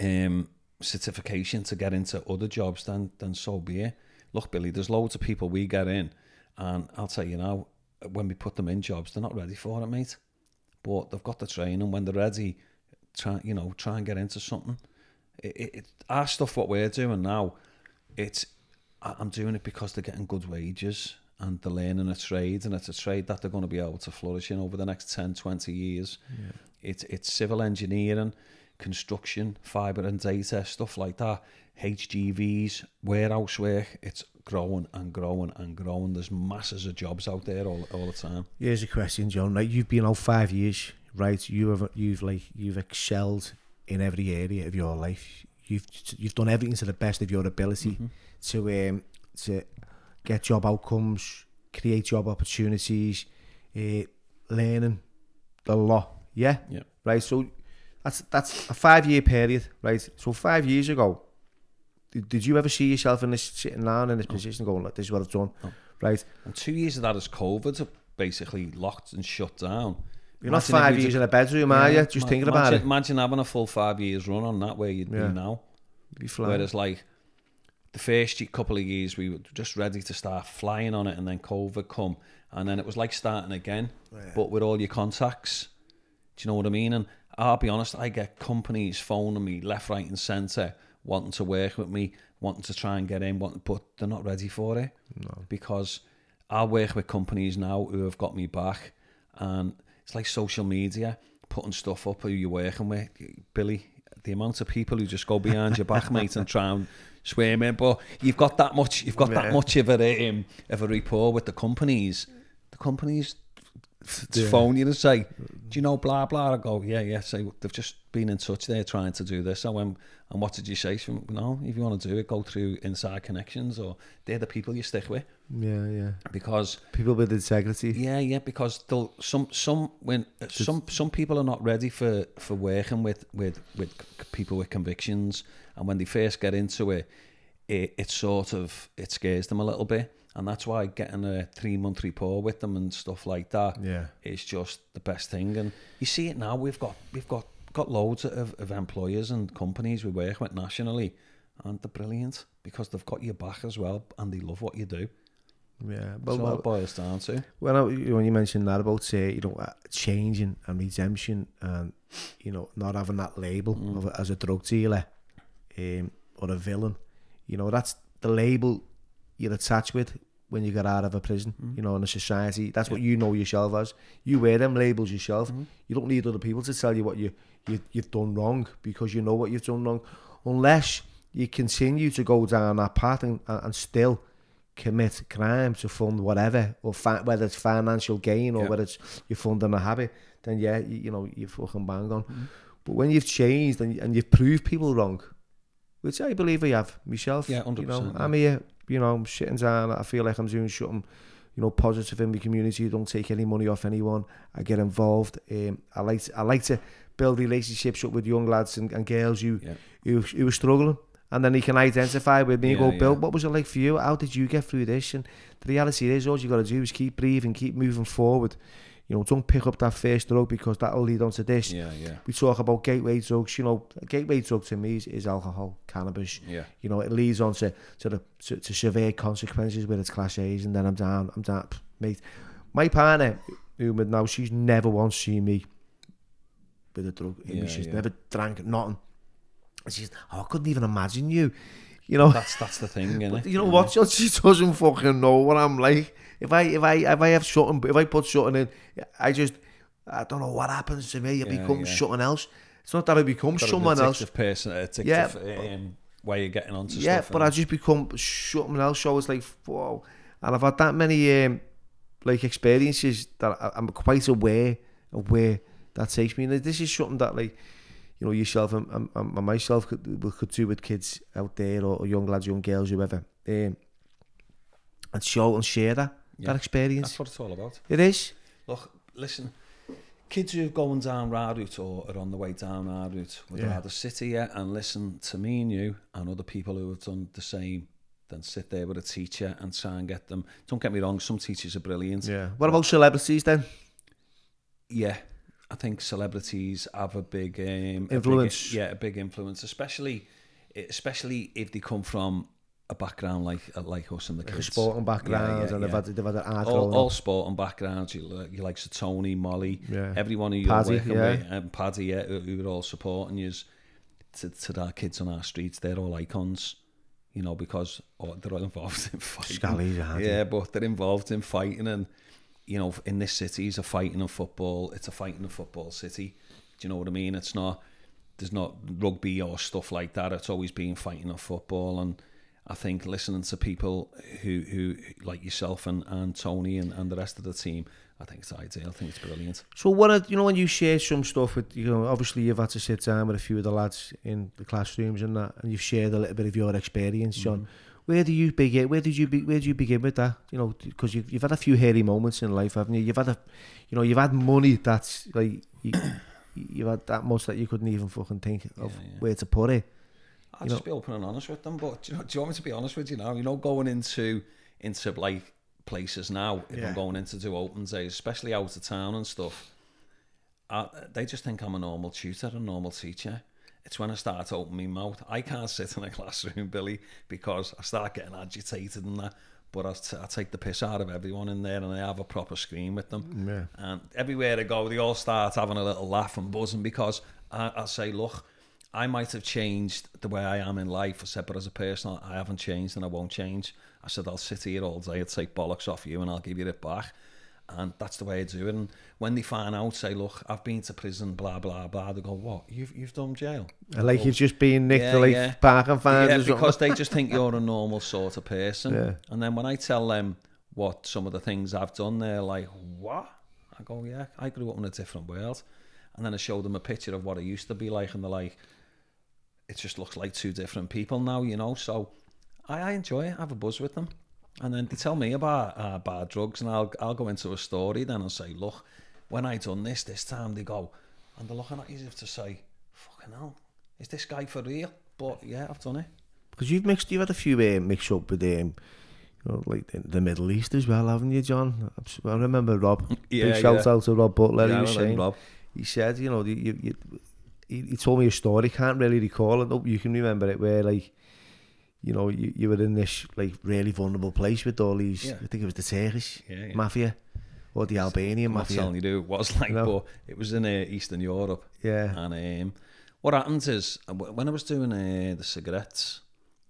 um, certification to get into other jobs, then then so be it. Look, Billy, there's loads of people we get in, and I'll tell you now, when we put them in jobs, they're not ready for it, mate. But they've got the training. When they're ready, try you know try and get into something. It, it, it, our stuff what we're doing now, it's I'm doing it because they're getting good wages and they're learning a trade and it's a trade that they're going to be able to flourish in over the next 10, 20 years. Yeah. It's it's civil engineering, construction, fibre and data, stuff like that. HGVs, warehouse work. It's growing and growing and growing. There's masses of jobs out there all, all the time. Here's a question, John. Right, you've been out five years, right? You have you've like you've excelled in every area of your life. You've you've done everything to the best of your ability Mm-hmm. to um, to get job outcomes, create job opportunities, uh, learning a lot. Yeah, Yeah. right. So that's that's a five year period, right? So five years ago, did, you ever see yourself in this sitting down in this position, going like, "This is what I've done," No. right? And two years of that as COVID have basically locked and shut down. You're not Imagine if five years in a bedroom, are you? Just thinking imagine, about it. Imagine having a full five years run on that where you'd Yeah. be now. Be flying. Whereas like the first couple of years we were just ready to start flying on it and then COVID come and then it was like starting again but with all your contacts. Do you know what I mean? And I'll be honest, I get companies phoning me left, right and centre wanting to work with me, wanting to try and get in, wanting, but they're not ready for it. No. Because I work with companies now who have got me back and it's like social media, putting stuff up who you're working with. Billy, the amount of people who just go behind your back, mate, and try and swim in. But you've got that much you've got Yeah. that much of a um, of a rapport with the companies. The companies f- Yeah. phone you and say, Do you know blah blah? I go, Yeah, yeah. Say they've just been in touch, they're trying to do this. I went and what did you say? She went, No, if you want to do it, go through inside connections or they're the people you stick with. Yeah, yeah. Because People with integrity. yeah, yeah, because they'll, some some when uh, some some people are not ready for for working with with with people with convictions, and when they first get into it, it it sort of it scares them a little bit, and that's why getting a three month report with them and stuff like that Yeah. is just the best thing. And you see it now. We've got we've got got loads of, of employers and companies we work with nationally, and they're brilliant because they've got your back as well, and they love what you do. Yeah. But well, it boils down to. when, I, when you mentioned that about say you know uh, changing and redemption and you know not having that label Mm. of as a drug dealer um, or a villain, you know that's the label you're attached with when you get out of a prison. Mm. You know in a society, that's what you know yourself as. You wear them labels yourself. Mm-hmm. You don't need other people to tell you what you, you you've done wrong because you know what you've done wrong, unless you continue to go down that path and, and still commit crime to fund whatever, or fi- whether it's financial gain or Yeah. whether it's you're funding a habit, then yeah, you, you know, you're fucking bang on. But when you've changed and, and you've proved people wrong, which I believe I have myself, Yeah, you know, 100%, I'm here, you know, I'm shitting down. I feel like I'm doing something, you know, positive in the community. Don't take any money off anyone. I get involved. Um, I like to, I like to build relationships up with young lads and, and girls who, yeah. who who are struggling. And then he can identify with me yeah, go, Bill, yeah. what was it like for you? How did you get through this? And the reality is, all you got to do is keep breathing, keep moving forward. You know, don't pick up that first drug because that'll lead on to this. Yeah, yeah, We talk about gateway drugs. You know, a gateway drug to me is, is alcohol, cannabis. yeah. You know, it leads on to to, the, to, to severe consequences with it's class A's, and then I'm down. I'm down, mate. My partner, who would now, she's never once seen me with a drug. Yeah, she's yeah. never drank nothing. And she's, oh, I couldn't even imagine you. You know, That's that's the thing, it? you know what? She, she doesn't fucking know what I'm like. If I if I if I have something, if I put something in, I just I don't know what happens to me. It Yeah, becomes yeah. something else. It's not that I become someone else. person, addictive, Yeah. um, way you're getting onto Yeah, stuff. but I just become something else. So it's like, whoa. And I've had that many um, like experiences that I, I'm quite aware of where that takes me. And this is something that like, you know, yourself and, and, and myself could, could do with kids out there or, or young lads, young girls, whoever. Um, and show and share that, Yeah. That experience. That's what it's all about. It is. Look, listen, kids who are going down our route or are on the way down our route would yeah. rather sit here and listen to me and you and other people who have done the same than sit there with a teacher and try and get them. Don't get me wrong, some teachers are brilliant. Yeah. What about celebrities then? Yeah. I think celebrities have a big um, influence. A big, yeah, a big influence, especially especially if they come from a background like uh, like us and the kids. Sport and backgrounds, yeah, yeah, and yeah. they've had, all, all sport and backgrounds. You, you like Sir Tony, Molly, yeah. everyone who you're Paddy, working yeah. with, and Paddy, yeah, who, who are all supporting you. To, to our kids on our streets, they're all icons, you know, because oh, they're all involved in fighting. Scallies, yeah, yeah, but they're involved in fighting, and you know, in this city, it's a fighting and football. It's a fighting and football city. Do you know what I mean? It's not. There's not rugby or stuff like that. It's always been fighting of football, and I think listening to people who who like yourself and, and Tony and, and the rest of the team, I think it's ideal. I think it's brilliant. So what are, you know when you share some stuff with you know obviously you've had to sit down with a few of the lads in the classrooms and that and you've shared a little bit of your experience, John. Mm-hmm. Where do you begin? Where did you be, Where did you begin with that? You know, because you've you've had a few hairy moments in life, haven't you? You've had a, you know, you've had money that's like you, you've had that much that you couldn't even fucking think of Yeah, yeah. where to put it. You just be open and honest with them. But do you, know, do you want me to be honest with you now? You know, going into into like places now, if Yeah. I'm going into do open days, especially out of town and stuff, I, they just think I'm a normal tutor, a normal teacher. It's when I start to open my mouth. I can't sit in a classroom, Billy, because I start getting agitated and that. But I, I take the piss out of everyone in there and I have a proper scream with them. Yeah. And everywhere I go, they all start having a little laugh and buzzing because I, I say, look, I might have changed the way I am in life. I said, but as a person, I haven't changed and I won't change. I said, I'll sit here all day, I'll take bollocks off you and I'll give you it back. And that's the way I do it. And when they find out, say, look, I've been to prison, blah, blah, blah, they go, what? You've, you've done jail? And like you've just been nicked Yeah, like yeah. parking fines Yeah, because they just think you're a normal sort of person. Yeah. And then when I tell them what some of the things I've done, they're like, "What?" I go, "Yeah, I grew up in a different world." And then I show them a picture of what I used to be like, and they're like, "It just looks like two different people now," you know. So I, I enjoy it. I have a buzz with them. And then they tell me about uh, bad drugs, and I'll I'll go into a story then and say, "Look, when I done this this time," they go, and they're looking at you as if to say, "Fucking hell, is this guy for real?" But yeah, I've done it. Because you've mixed, you've had a few uh, mix up with um, you know, like the, the Middle East as well, haven't you, John? I remember Rob. Yeah, Big shout yeah. out to Rob Butler. Yeah, he was saying, Rob. he said, you know, you, you, you, he, he told me a story. Can't really recall it. Hope you can remember it. Where like, you know, you, you were in this like really vulnerable place with all these. Yeah. I think it was the Turkish Yeah, yeah. mafia or the Albanian I'm mafia. telling you who it was like, No. but it was in uh, Eastern Europe. Yeah. And um, what happens is, uh, when I was doing uh, the cigarettes,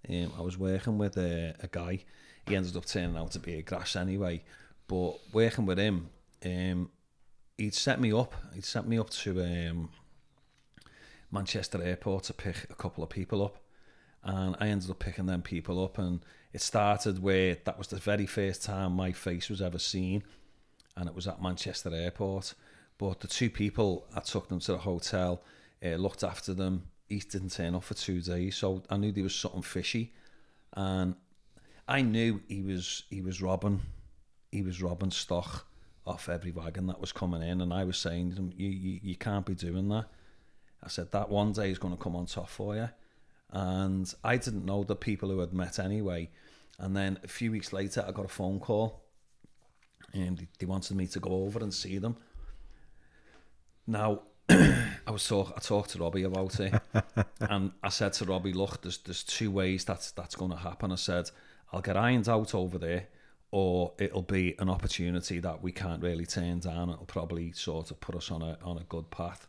um, I was working with uh, a guy. He ended up turning out to be a grass anyway. But working with him, um, he'd set me up. He'd set me up to um, Manchester Airport to pick a couple of people up. And I ended up picking them people up. And it started where that was the very first time my face was ever seen. And it was at Manchester Airport. But the two people, I took them to the hotel, uh, looked after them. He didn't turn up for two days. So I knew there was something fishy. And I knew he was he was robbing he was robbing stock off every wagon that was coming in, and I was saying to him, you, you, you can't be doing that. I said, that one day is going to come on top for you. And I didn't know the people who had met anyway. And then a few weeks later, I got a phone call, and they- wanted me to go over and see them. Now, I was talk, I talked to Robbie about it, and I said to Robbie, "Look, there's there's two ways that's that's going to happen." I said, "I'll get ironed out over there, or it'll be an opportunity that we can't really turn down. It'll probably sort of put us on a on a good path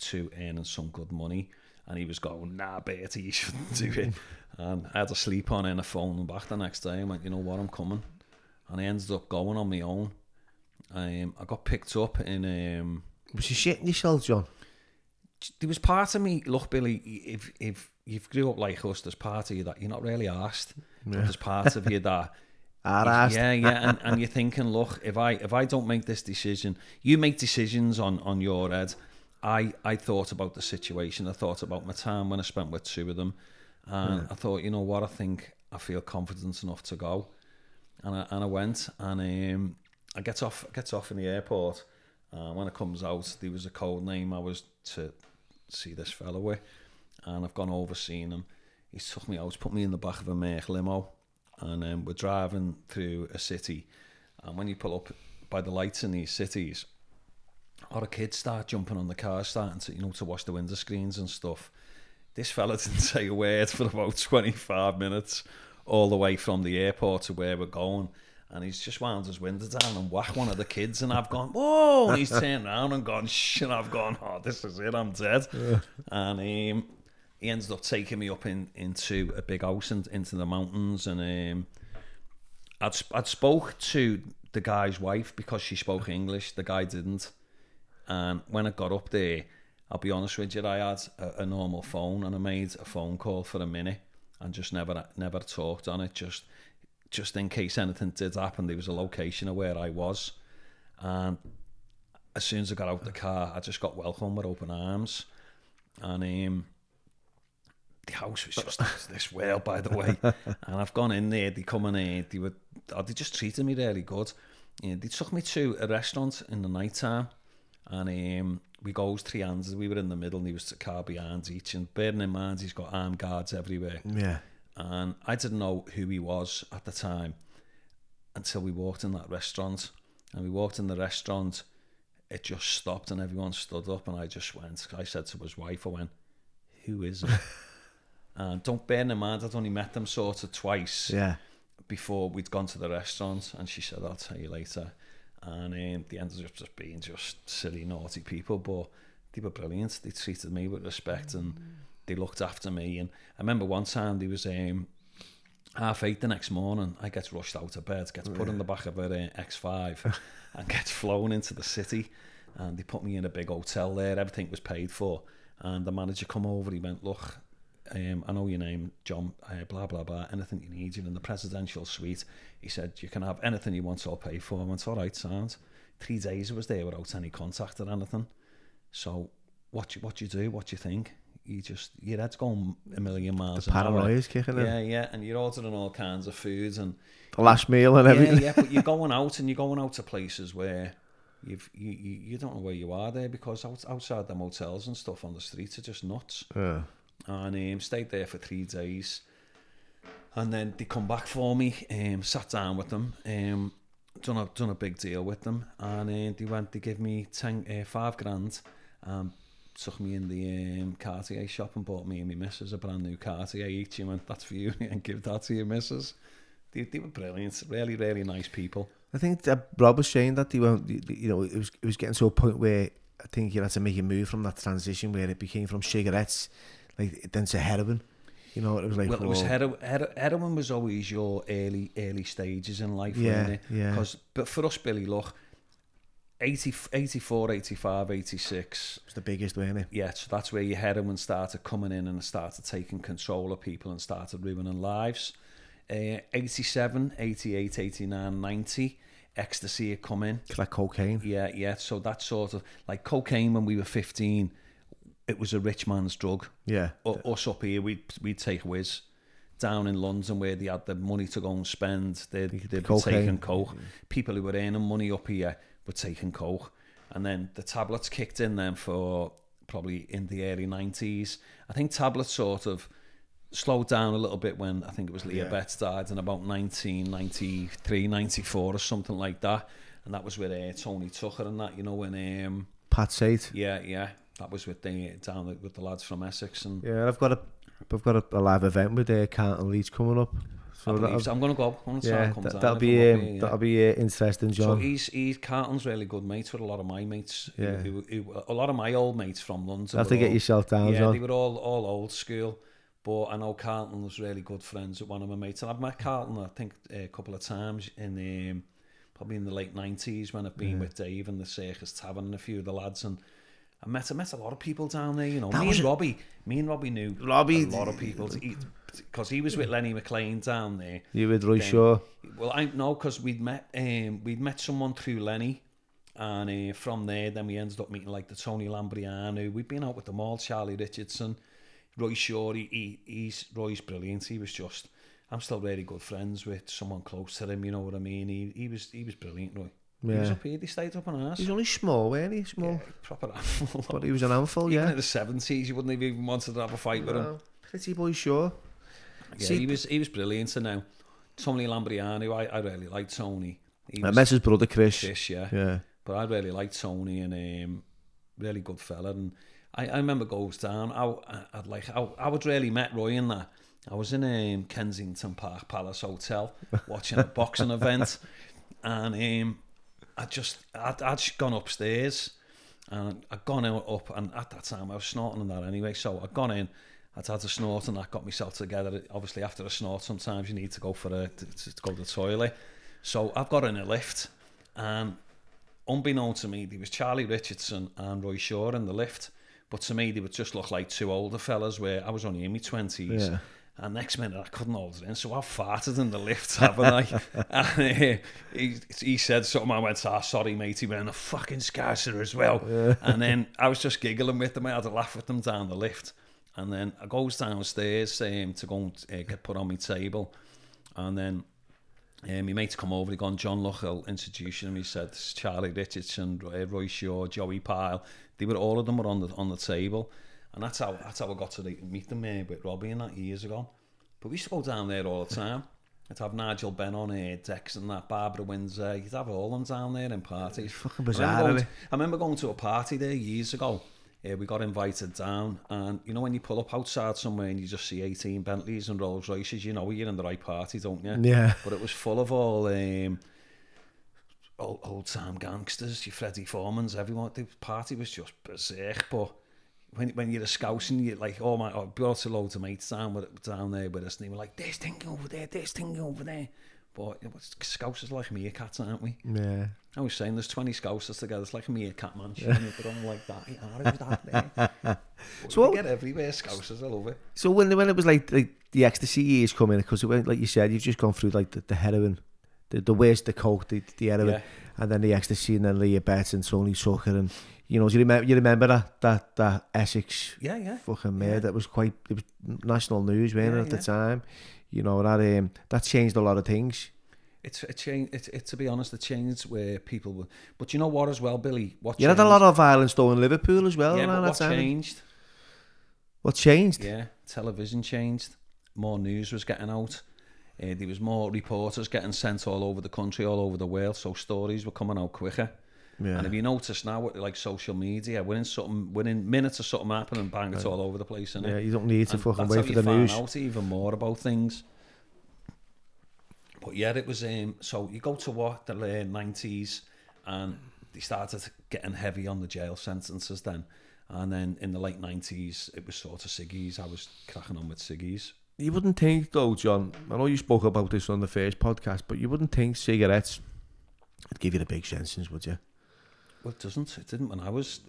to earning some good money." And he was going, "Nah, Bertie, you shouldn't do it." and I had to sleep on it and I phoned him back the next day. I went, "You know what? I'm coming," and I ended up going on my own. Um, I got picked up in. Um, Was you shitting yourself, John? there was part of me, look, Billy, if if you've grew up like us, there's part of you that you're not really asked. There's part of you that ass. yeah, yeah, and, and you're thinking, look, if I if I don't make this decision, you make decisions on on your head. I, I thought about the situation. I thought about my time when I spent with two of them. And. I thought, you know what, I think I feel confident enough to go. And I, and I went and um, I get off get off in the airport. And when it comes out, there was a code name I was to see this fella with. And I've gone over seeing him. He took me out, put me in the back of a Merc limo. And um, we're driving through a city. And when you pull up by the lights in these cities, a lot of kids start jumping on the car, starting to you know to wash the window screens and stuff. This fella didn't say a word for about twenty five minutes, all the way from the airport to where we're going. And he's just wound his window down and whacked one of the kids, and I've gone, whoa! And he's turned around and gone, shit! I've gone, oh, this is it, I'm dead. And um, he ended up taking me up in into a big house and into the mountains, and um, I'd I'd spoke to the guy's wife because she spoke English. The guy didn't, and when I got up there, I'll be honest with you, I had a, a normal phone and I made a phone call for a minute, and just never never talked on it. Just just in case anything did happen, there was a location of where I was, and as soon as I got out the car, I just got welcomed with open arms, and um, the house was just this well, by the way. And I've gone in there, they come in they were, oh, they just treated me really good. Yeah, they took me to a restaurant in the night time, And um, we goes three hands as we were in the middle and he was a car behind each. And bearing in mind, he's got armed guards everywhere. Yeah. And I didn't know who he was at the time until we walked in that restaurant. And we walked in the restaurant, it just stopped and everyone stood up and I just went, I said to his wife, I went, who is it? and don't bear in mind, I'd only met them sort of twice. Yeah. Before we'd gone to the restaurant and she said, I'll tell you later. And um, they ended up just being just silly, naughty people, but they were brilliant. They treated me with respect, and they looked after me. And I remember one time there was um, half eight the next morning. I get rushed out of bed, gets put in the back of a uh, X5, and gets flown into the city. And they put me in a big hotel there. Everything was paid for. And the manager come over. He went, "Look, um, I know your name, John, uh, blah, blah, blah, anything you need, you're in the presidential suite. He said, you can have anything you want, so I'll pay for. I went, all right, sounds. Three days I was there without any contact or anything. So what you, what you do, what you think, you just, your head's going a million miles The an hour. paranoia is kicking in. Yeah, yeah, and you're ordering all kinds of foods and The last meal and yeah, everything. yeah, but you're going out and you're going out to places where you've you, you, you don't know where you are there because out, outside the motels and stuff on the streets are just nuts Yeah. and um, stayed there for three days. And then they come back for me, um, sat down with them, um, done a, done a big deal with them, and uh, they went, they gave me ten, uh, five grand, um, took me in the um, Cartier shop and bought me and my missus a brand new Cartier each, and went, that's for you, and give that to your missus. They, they were brilliant, really, really nice people. I think that Rob was saying that they were, you know, it was, it was getting to a point where I think you had to make a move from that transition where it became from cigarettes like then to heroin. You know, it was like Well, it was oh, hero- hero- heroin was always your early early stages in life, Yeah, really. yeah. Because, but for us, Billy, look, 80, 84, 85, 86, it was the biggest, wasn't it? yeah, so that's where your heroin started coming in and started taking control of people and started ruining lives. Uh, 87, 88, 89, 90, ecstasy had come in. It's like cocaine. Yeah, yeah. So that sort of like cocaine when we were 15, it was a rich man's drug. Yeah. U- us up here, we'd, we'd take whiz. Down in London, where they had the money to go and spend, they'd, they'd be taking coke. People who were earning money up here were taking coke. And then the tablets kicked in then for probably in the early 90s. I think tablets sort of slowed down a little bit when I think it was Leah Yeah. Betts died in about 1993, 94 or something like that. And that was with uh, Tony Tucker and that, you know, when, um, Pat Tate. yeah, yeah, that was with the down the, with the lads from Essex. And Yeah, I've got a, I've got a, a live event with uh, Carlton Leach coming up. I So believe. I'm going to go. I'm going to yeah, that, that'll, be um, yeah. that'll be uh, interesting, John. So he's he's Carlton's really good mates with a lot of my mates. Yeah. who, who, a lot of my old mates from London. Have to get all- yourself down, Yeah, John. they were all all old school. But I know Carlton was really good friends with one of my mates, and I've met Carlton I think a couple of times in um, probably in the late nineties when I've been with Dave and the Circus Tavern and a few of the lads and. I met I met a lot of people down there, you know. That me was and Robbie, me and Robbie knew Robbie- a lot of people because he, was with Lenny McLean down there. You with Roy Shaw? Well, I know because we'd met um, we'd met someone through Lenny, and uh, from there, then we ended up meeting like the Tony Lambrianou. We'd been out with them all, Charlie Richardson, Roy Shaw. He, he, he's Roy's brilliant. He was just. I'm still really good friends with someone close to him. You know what I mean? He he was he was brilliant, Roy. Yeah. He was up here, he stayed up on us. He was only small, weren't he? Small. Yeah, proper handful. But he was an handful, Even yeah. Even in the 70s, you wouldn't have even wanted to have a fight with him. Pretty boy, sure. Yeah, See, he was he was brilliant. And now, Tony Lambriano, I, I really liked Tony. He I met his brother Chris. Chris, yeah. yeah. But I really liked Tony and um, really good fella. And I, I remember goes down, I, I'd like, I, I would really met Roy in that. I was in um, Kensington Park Palace Hotel watching a boxing event and um, I just I'd, I'd gone upstairs and I'd gone out up, and at that time I was snorting and that anyway. So I'd gone in. I'd had a snort and that got myself together. Obviously, after a snort, sometimes you need to go for a to, to go to the toilet. So I've got in a lift, and unbeknown to me, there was Charlie Richardson and Roy Shaw in the lift. But to me, they would just look like two older fellas where I was only in my 20s. Yeah. And next minute, I couldn't hold it in, so I farted in the lift, haven't I? and he, he, he said something, I went, ah, oh, sorry, he went, a fucking scouser as well. Yeah. And then I was just giggling with them, I had a laugh with them down the lift. And then I goes downstairs um, to go and uh, get put on my table. And then um, my mate come over, he gone, John Locke, I'll introduce him. He said, Charlie Richardson, Roy Shaw, Joey Pyle. They were, all of them were on the, on the table. And that's how, that's how I got to meet them uh, with Robbie and that years ago. But we used to go down there all the time. I'd have Nigel Benn on here, Dex and that, Barbara Windsor. You'd have all them down there in parties. Fucking I bizarre, remember, going to, I remember going to a party there years ago. Yeah, we got invited down, and you know when you pull up outside somewhere and you just see 18 Bentleys and Rolls Royces, you know you're in the right party, don't you? Yeah. But it was full of all um, old, old time gangsters, your Freddie Foremans, everyone. The party was just berserk. But when when you're a scouse and you're like, oh my, oh, I brought a load of mates down with, down there with us, and they were like, this thing over there, this thing over there. But it was, scousers like meerkats, aren't we? Yeah. I was saying there's 20 scousers together. It's like a meerkat mansion. and But I'm like that. Yeah, that there? So what- get everywhere scousers. I love it. So when when it was like like the ecstasy years coming, because it went like you said, you've just gone through like the, the heroin, the the worst, the coke, the, the heroin, Yeah. and then the ecstasy, and then Leah Betts and Tony Tucker, and you know, do you remember you remember that that that Essex Yeah, yeah. fucking mare that was quite it was national news, wasn't Yeah, it, at the time? You know that um that changed a lot of things. It's it changed. It, it, to be honest, it changed where people were. But you know what, as well, Billy? What You had a lot of violence though in Liverpool as well Yeah, but what time. changed? What changed? Yeah, television changed. More news was getting out. Uh, there was more reporters getting sent all over the country, all over the world. So stories were coming out quicker. Yeah. And if you notice now, with like social media, within something, within minutes of something happening, and bang, it's all over the place, isn't Yeah, it? you don't need to And fucking wait for the news. out even more about things. But yeah, it was um. So you go to what the late nineties, and they started getting heavy on the jail sentences then, and then in the late nineties, it was sort of ciggies. I was cracking on with ciggies. You wouldn't think though, John. I know you spoke about this on the first podcast, but you wouldn't think cigarettes would give you the big sentence, would you? Well, it doesn't. It didn't when I was.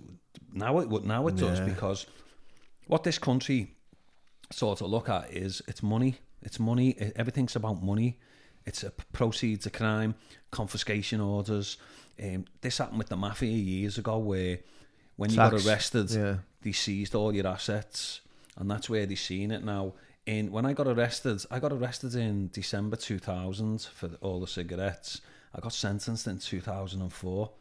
Now it would. Now it does because what this country sort of look at is it's money. It's money. Everything's about money. It's a proceeds of crime, confiscation orders. Um, this happened with the mafia years ago, where when you got arrested, yeah. they seized all your assets, and that's where they're seeing it now. In when I got arrested, I got arrested in December 2000 for all the cigarettes. I got sentenced in 2004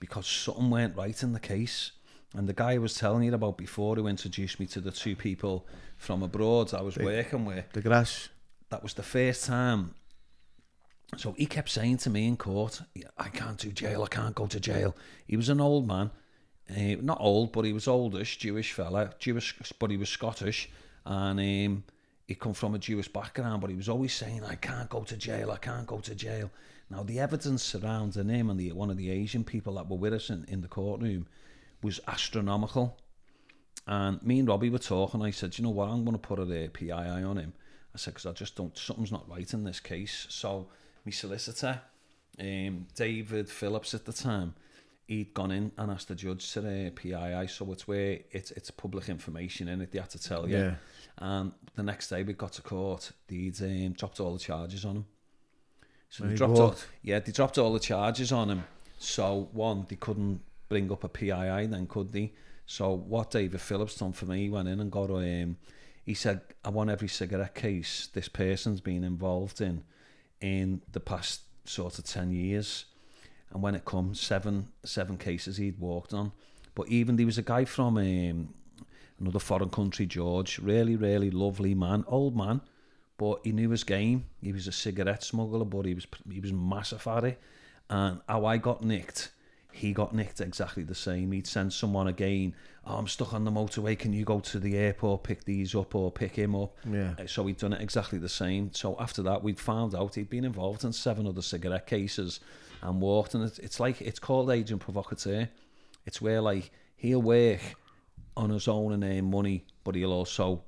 because something went right in the case. And the guy I was telling you about before, who introduced me to the two people from abroad that I was working with, The grass. that was the first time. So he kept saying to me in court, I can't do jail, I can't go to jail. He was an old man, uh, not old, but he was oldish, Jewish fella, Jewish, but he was Scottish, and um, he come from a Jewish background, but he was always saying, I can't go to jail, I can't go to jail. Now, the evidence surrounding him and the, one of the Asian people that were with us in, in the courtroom was astronomical. And me and Robbie were talking. I said, you know what? I'm going to put a uh, PII on him. I said, because I just don't, something's not right in this case. So, my solicitor, um, David Phillips at the time, he'd gone in and asked the judge to uh, PII. So, it's where it's, it's public information in it, they had to tell you. Yeah. And the next day we got to court, they'd um, dropped all the charges on him. So they he dropped all, yeah, they dropped all the charges on him. So one, they couldn't bring up a PII then, could they? So what David Phillips done for me, he went in and got um, he said, I want every cigarette case this person's been involved in in the past sort of 10 years. And when it comes, seven seven cases he'd walked on. But even there was a guy from um, another foreign country, George, really, really lovely man, old man, but he knew his game. He was a cigarette smuggler, but he was he was massive at it. And how I got nicked, he got nicked exactly the same. He'd send someone again, oh, I'm stuck on the motorway, can you go to the airport, pick these up or pick him up? Yeah. Uh, So he'd done it exactly the same. So after that, we'd found out he'd been involved in seven other cigarette cases and walked. And it's, it's like, it's called agent provocateur. It's where like he'll work on his own and earn money, but he'll also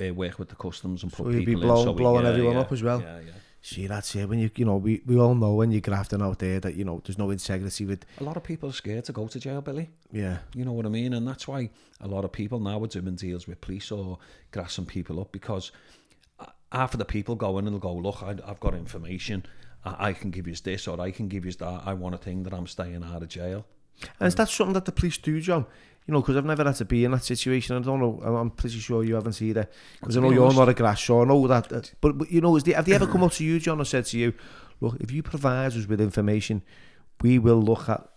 uh, work with the customs and put So people be in. So blowing yeah, everyone yeah, up as well. Yeah, yeah. See, that's it. When you, you know, we, we all know when you're grafting out there that, you know, there's no integrity with, A lot of people are scared to go to jail, Billy. yeah. You know what I mean? And that's why a lot of people now are doing deals with police or grassing people up because half of the people go in and they'll go, look, I, I've got information. I, I can give you this or I can give you that. I want a thing that I'm staying out of jail. And is that something that the police do, John? you know, because I've never had to be in that situation. I don't know. I'm pretty sure you haven't either. Because I know you're not a grasshopper. I know that. Uh, but, but, you know, is the, have they ever come up to you, John, and said to you, look, if you provide us with information, we will look at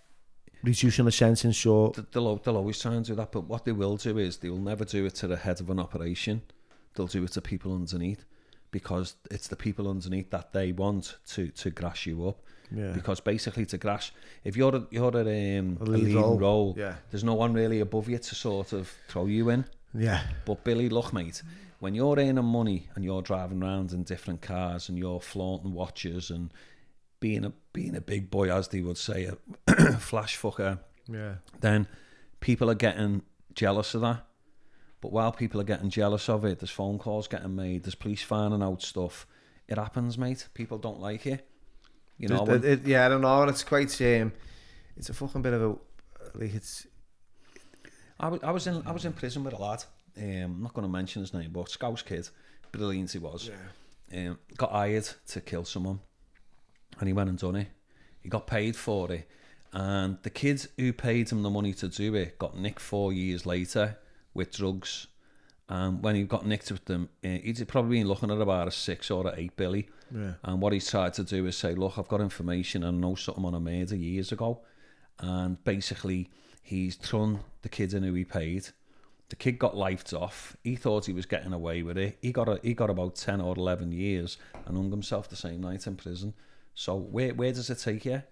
reducing the sentence. So they'll, they'll always try and do that. But what they will do is they will never do it to the head of an operation. They'll do it to people underneath because it's the people underneath that they want to, to grass you up. Yeah, Because basically, to grass, if you're a, you're a, um, A a lead leading role. role, yeah, there's no one really above you to sort of throw you in. yeah, But Billy, look, mate, when you're earning money and you're driving around in different cars and you're flaunting watches and being a being a big boy, as they would say, a flash fucker, yeah. then people are getting jealous of that. But while people are getting jealous of it, there's phone calls getting made, there's police finding out stuff. It happens, mate. People don't like it. You know, It- it- yeah, I don't know. It's quite. Um, it's a fucking bit of a like it's. I was, I was in I was in prison with a lad. Um, I'm not going to mention his name, but Scouse kid, brilliant he was. Um, got hired to kill someone, and he went and done it. He got paid for it, and the kid who paid him the money to do it got nicked four years later with drugs. And when he got nicked with them, uh, he'd probably been looking at about a six or an eight billy. Yeah. And what he's tried to do is say, look, I've got information and I know something on a murder years ago. And basically, he's thrown the kid in who he paid. The kid got lifed off. He thought he was getting away with it. He got a, he got about 10 or 11 years and hung himself the same night in prison. So where, where does it take you?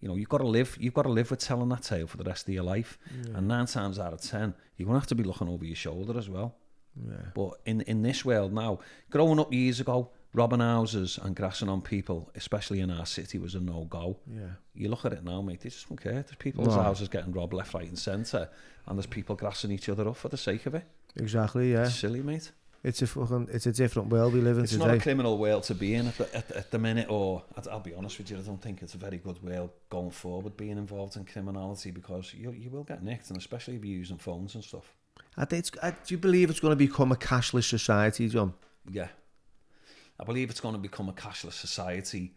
You know, you've got to live. You've got to live with telling that tale for the rest of your life. And nine times out of ten, you're gonna have to be looking over your shoulder as well. Yeah. But in in this world now, growing up years ago, robbing houses and grassing on people, especially in our city, was a no go. Yeah. You look at it now, mate. They just don't care. There's people's No. houses getting robbed left, right, and centre, and there's people grassing each other up for the sake of it. Exactly. Yeah. It's silly, mate. It's a fucking. It's a different world we live in It's today. not a criminal world to be in at the, at, at the minute, or I'll- I'll be honest with you, I don't think it's a very good world going forward being involved in criminality because you you will get nicked, and especially if you're using phones and stuff. I think it's, I, do you believe it's going to become a cashless society, John? Yeah. I believe it's going to become a cashless society,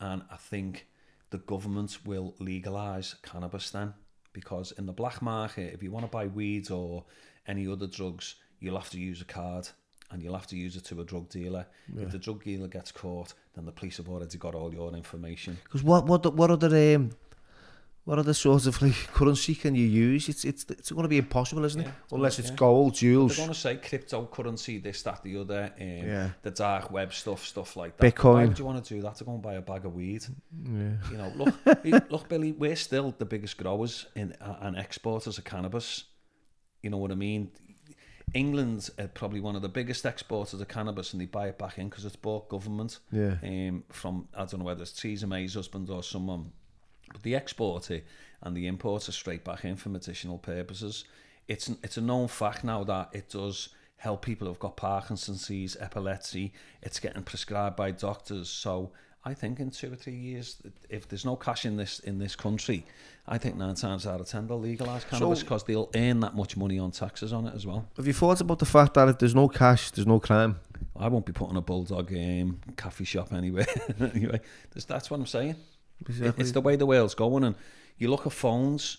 and I think the government will legalise cannabis then. Because in the black market, if you want to buy weed or any other drugs, you'll have to use a card and you'll have to use it to a drug dealer. If the drug dealer gets caught, then the police have already got all your information. Because what what what other um, what other sorts of like currency can you use? It's it's it's going to be impossible, isn't it? Unless it's Yeah. gold, They're jewels, going to say cryptocurrency, this, that, the other, um, Yeah. the dark web stuff, stuff like that. Bitcoin. Why would you want to do that to go and buy a bag of weed? Yeah. You know, look, look, Billy, we're still the biggest growers in uh, and exporters of cannabis. You know what I mean? England's uh, probably one of the biggest exporters of cannabis, and they buy it back in because it's bought government Yeah. um, from I don't know whether it's Theresa May's husband or someone, but they export and the import it straight back in for medicinal purposes. It's it's a known fact now that it does help people who've got Parkinson's disease, epilepsy. It's getting prescribed by doctors. So I think in two or three years, if there's no cash in this in this country, I think nine times out of ten they'll legalise cannabis because they'll earn that much money on taxes on it as well. Have you thought about the fact that if there's no cash, there's no crime? I won't be putting a bulldog um, coffee shop anywhere. anyway, that's, that's what I'm saying. It- It's the way the world's going, and you look at phones.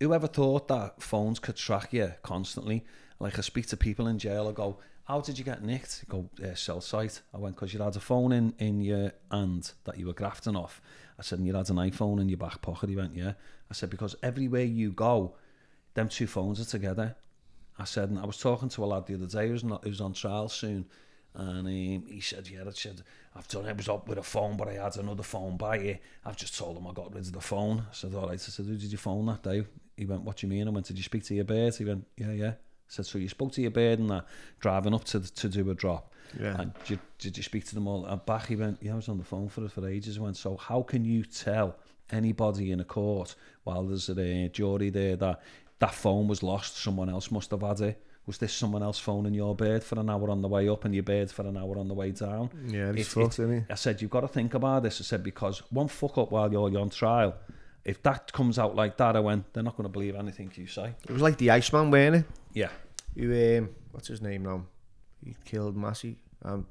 Whoever thought that phones could track you constantly? Like I speak to people in jail, I go, "How did you get nicked?" I go, uh, "Cell site." I went because you had a phone in in your hand that you were grafting off. I said, "And you had an iPhone in your back pocket." He went, "Yeah." I said, "Because everywhere you go, them two phones are together." I said, and I was talking to a lad the other day who's not who's on trial soon, And um, he said, yeah, Richard, I've done it. Was up with a phone, but I had another phone by it. I've just told him I got rid of the phone. I said, all right. I said, who did you phone that day? He went, what do you mean? I went, did you speak to your bird? He went, yeah, yeah. I said, so you spoke to your bird and that, driving up to, to do a drop. Yeah. And did you, did you speak to them all? And back he went, yeah, I was on the phone for for ages. I went, so how can you tell anybody in a court while there's a, a jury there that that phone was lost, someone else must have had it? Was this someone else phoning your bird for an hour on the way up and your bird for an hour on the way down? Yeah, It's- fucked, isn't he? I said, you've got to think about this. I said, because one fuck up while you're on trial, if that comes out like that, I went, they're not going to believe anything you say. It was like the Iceman, weren't it? Yeah. Who, um, what's his name now? He killed Massey. Um,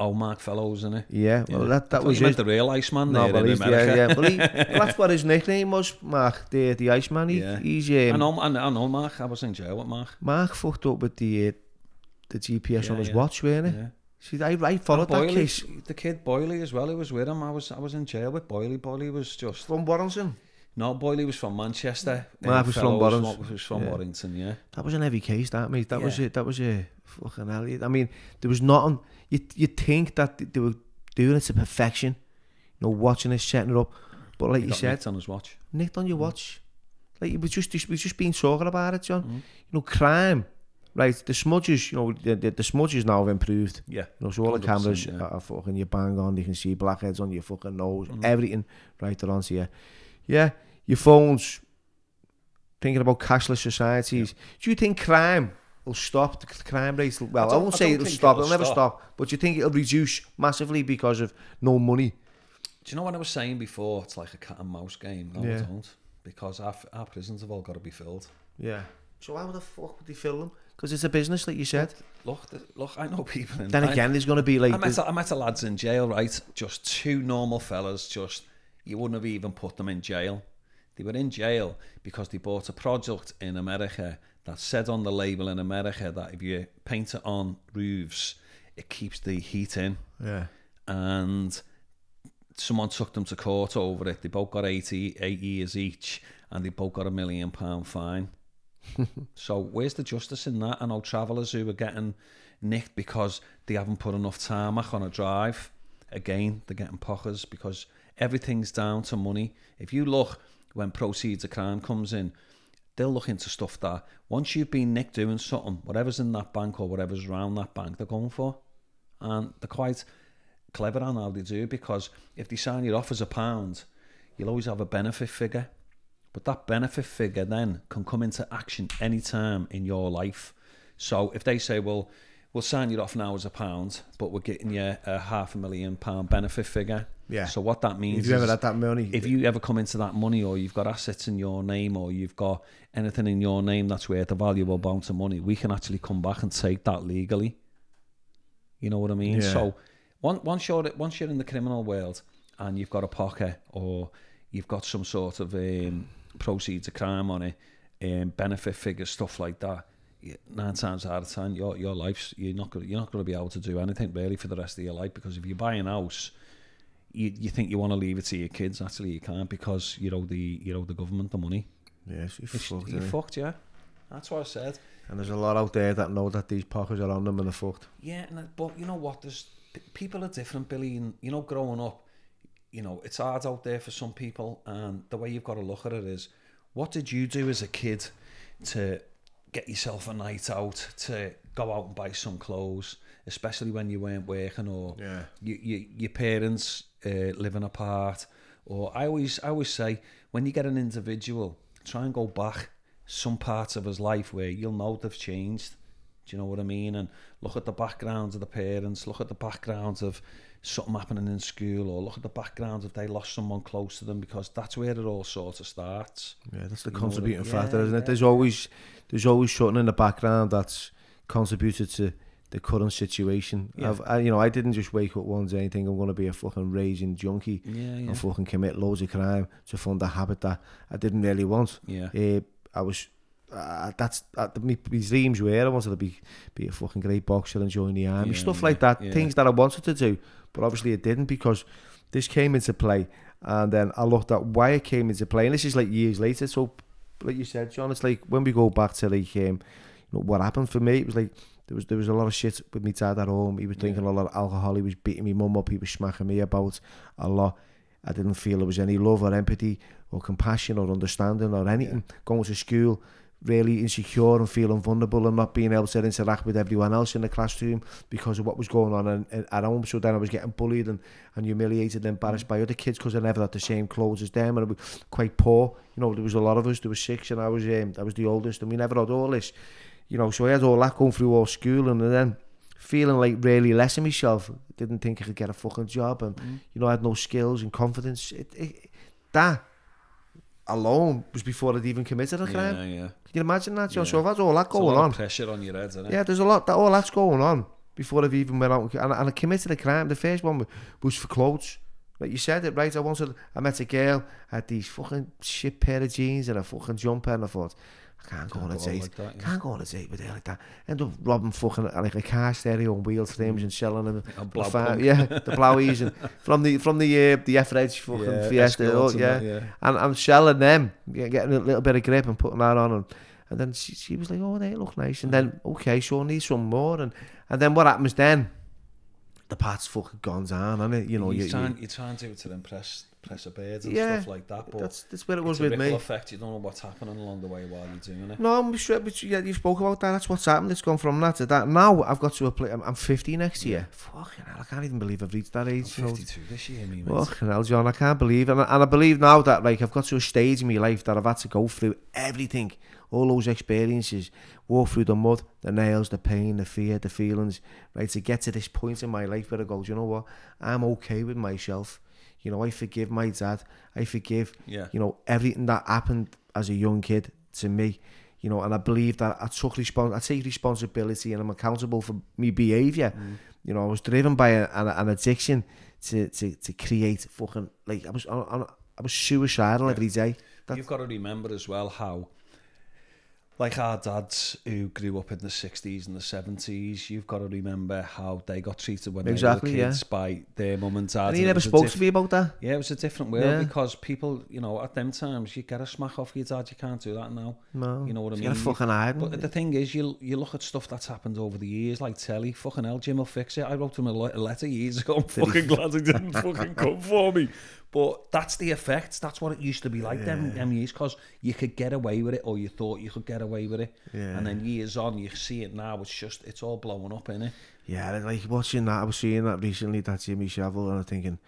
Oh, Mark Fellows, isn't it? Yeah, well, yeah. that, that was his... meant the real Iceman no, there well, in America. Yeah, yeah. well, he, well, that's what his nickname was, Mark, the, the Iceman. He, yeah. He's... Um, I, know, I, I know Mark, I was in jail with Mark. Mark fucked up with the, uh, the GPS yeah, on his yeah. watch, weren't he? Yeah. See, I, I followed Boyley, that case. The kid Boyley as well, he was with him, I was, I was in jail with Boyley. Boyley was just... From Warrington? Not Boyle, was from Manchester. Mark that was from Warrington. was from yeah. Warrington, yeah. That was an heavy case, that, mate. That yeah. was it. That was a fucking hell. I mean, there was nothing. You, you think that they were doing it to perfection, you know, watching it, setting it up. But like he you said, nicked on his watch. Nicked on your mm. watch. Like, we just, we just been talking about it, John. Mm. You know, crime. Right, the smudges, you know, the, the, the smudges now have improved. Yeah. You know, so all the cameras yeah. are fucking, you bang on, you can see blackheads on your fucking nose, mm everything right, they're onto you. Yeah, your phones. Thinking about cashless societies. Do you think crime will stop? The crime rates. Well, I, don't- won't I say don't it'll stop. it'll It'll never stop. stop. But you think it'll reduce massively because of no money? Do you know what I was saying before? It's like a cat and mouse game. No, Yeah. we don't. Because our, our prisons have all got to be filled. Yeah. So how the fuck would they fill them? Because it's a business, like you said. Look, look, I know people in Then I- again, there's going to be like. I met, a, I met a lads in jail, right? Just two normal fellas, just, you wouldn't have even put them in jail. They were in jail because they bought a product in America that said on the label in America that if you paint it on roofs, it keeps the heat in. yeah. And someone took them to court over it. They both got 80, eight years each, and they both got a million pound fine. so where's the justice in that? I know travellers who are getting nicked because they haven't put enough tarmac on a drive. Again, they're getting POCAs because everything's down to money. If you look when proceeds of crime comes in, they'll look into stuff that once you've been nicked doing something, whatever's in that bank or whatever's around that bank, they're going for. And they're quite clever on how they do because if they sign you off as a pound, you'll always have a benefit figure. But that benefit figure then can come into action any time in your life. So if they say, well, we'll sign you off now as a pound, but we're getting you a half a million pound benefit figure. Yeah. So what that means If you ever had that money, if you ever come into that money or you've got assets in your name or you've got anything in your name that's worth a valuable amount of money, we can actually come back and take that legally. You know what I mean? Yeah. So once once you're once you're in the criminal world and you've got a pocket or you've got some sort of um, proceeds of crime on it, um, benefit figures, stuff like that. Nine times out of ten, your your life's you're not gonna, you're not going to be able to do anything really for the rest of your life because if you buy an house, you you think you want to leave it to your kids. Actually, you can't because you know the you know the government the money. yes, you're fucked. you're eh? fucked, yeah. That's what I said. And there's a lot out there that know that these pockets are on them and they're fucked. Yeah, uh, but you know what? There's people are different, Billy. And you know, growing up, you know, it's hard out there for some people, and the way you've got to look at it is, what did you do as a kid to get yourself a night out, to go out and buy some clothes, especially when you weren't working or Yeah. you, you, your parents uh, living apart. Or I always, I always say, when you get an individual, try and go back some parts of his life where you'll know they've changed. Do you know what I mean? And look at the backgrounds of the parents, look at the backgrounds of something happening in school, or look at the backgrounds if they lost someone close to them, because that's where it all sort of starts. Yeah, that's the you contributing I mean? factor, yeah, isn't it? Yeah. There's always there's always something in the background that's contributed to the current situation. Yeah. I've, I, you know, I didn't just wake up one day and think I'm going to be a fucking raging junkie Yeah, yeah, and fucking commit loads of crime to fund a habit that I didn't really want. yeah. Uh, I was. Uh, that's uh, my, my dreams were I wanted to be be a fucking great boxer and join the army Yeah, stuff like that yeah. things that I wanted to do but obviously it didn't because this came into play and then I looked at why it came into play and this is like years later so like you said John it's like when we go back to like um, you know what happened for me it was like there was there was a lot of shit with me dad at home. He was drinking yeah. a lot of alcohol. He was beating me mum up. He was smacking me about a lot. I didn't feel there was any love or empathy or compassion or understanding or anything. Yeah. Going to school, really insecure and feeling vulnerable and not being able to interact with everyone else in the classroom because of what was going on and, and at home. So then I was getting bullied and, and humiliated and embarrassed by other kids because I never had the same clothes as them and I was quite poor. You know, there was a lot of us, there were six and I was um, I was the oldest and we never had all this. You know, so I had all that going through all school and then feeling like really less of myself. Didn't think I could get a fucking job and you know I had no skills and confidence. It, it, that alone was before I'd even committed a crime. Yeah, yeah. Can you imagine that, John? Yeah. So if that's all that going on, pressure on your head, yeah, there's a lot that all that's going on before I've even went out and, and I committed a crime. The first one was for clothes. Like you said it right. I wanted. I met a girl had these fucking shit pair of jeans and a fucking jumper, and I thought. I can't, go on a date. Like that, yeah. Can't go on a date with her like that. End up robbing fucking like a car stereo and wheel frames mm. and shelling them. A blow fan, yeah, the blowies and from the from the uh, the F Edge fucking yeah, Fiesta. Oh, yeah. yeah, and I'm shelling them, yeah, getting a little bit of grip and putting that on and. And then she, she was like, oh, they look nice. And then, mm. okay, sure, need some more. And, and then what happens then? The part's fucking gone down, and it? You know, you're, you, trying, you're trying to, to impress press of birds and yeah, stuff like that. But that's, that's where it was with me. effect. You don't know what's happening along the way while you're doing it. No, I'm sure. But yeah, you spoke about that. That's what's happened. It's gone from that to that. Now I've got to a place. I'm, I'm 50 next year. Yeah. Fucking hell, I can't even believe I've reached that age. I'm 52 so, this year, me. Fucking hell, John, I can't believe. And, and I believe now that like I've got to a stage in my life that I've had to go through everything. all those experiences, walk through the mud, the nails, the pain, the fear, the feelings, right, to get to this point in my life where I go, you know what, I'm okay with myself you know, I forgive my dad. I forgive, yeah. you know, everything that happened as a young kid to me. You know, and I believe that I took respons I take responsibility and I'm accountable for my behaviour. Mm. You know, I was driven by a, an, an addiction to, to, to create fucking, like, I was, I, I, I was suicidal yeah. every day. That's... You've got to remember as well how like our dads who grew up in the 60s and the 70s, you've got to remember how they got treated when exactly, they were kids yeah. by their mum and dad. And he never spoke to me about that. Yeah, it was a different world yeah. because people, you know, at them times, you get a smack off your dad, you can't do that now. No. You know what I mean? You fucking iron. But the thing is, you you look at stuff that's happened over the years, like telly, fucking hell, Jim will fix it. I wrote him a letter years ago. I'm fucking glad he didn't fucking come for me. But that's the effect. That's what it used to be like them, them years, because you could get away with it, or you thought you could get away with it. Yeah. And then years on, you see it now. It's just, it's all blowing up in it. yeah, like watching that, I was seeing that recently. That Jimmy Savile, and I'm thinking,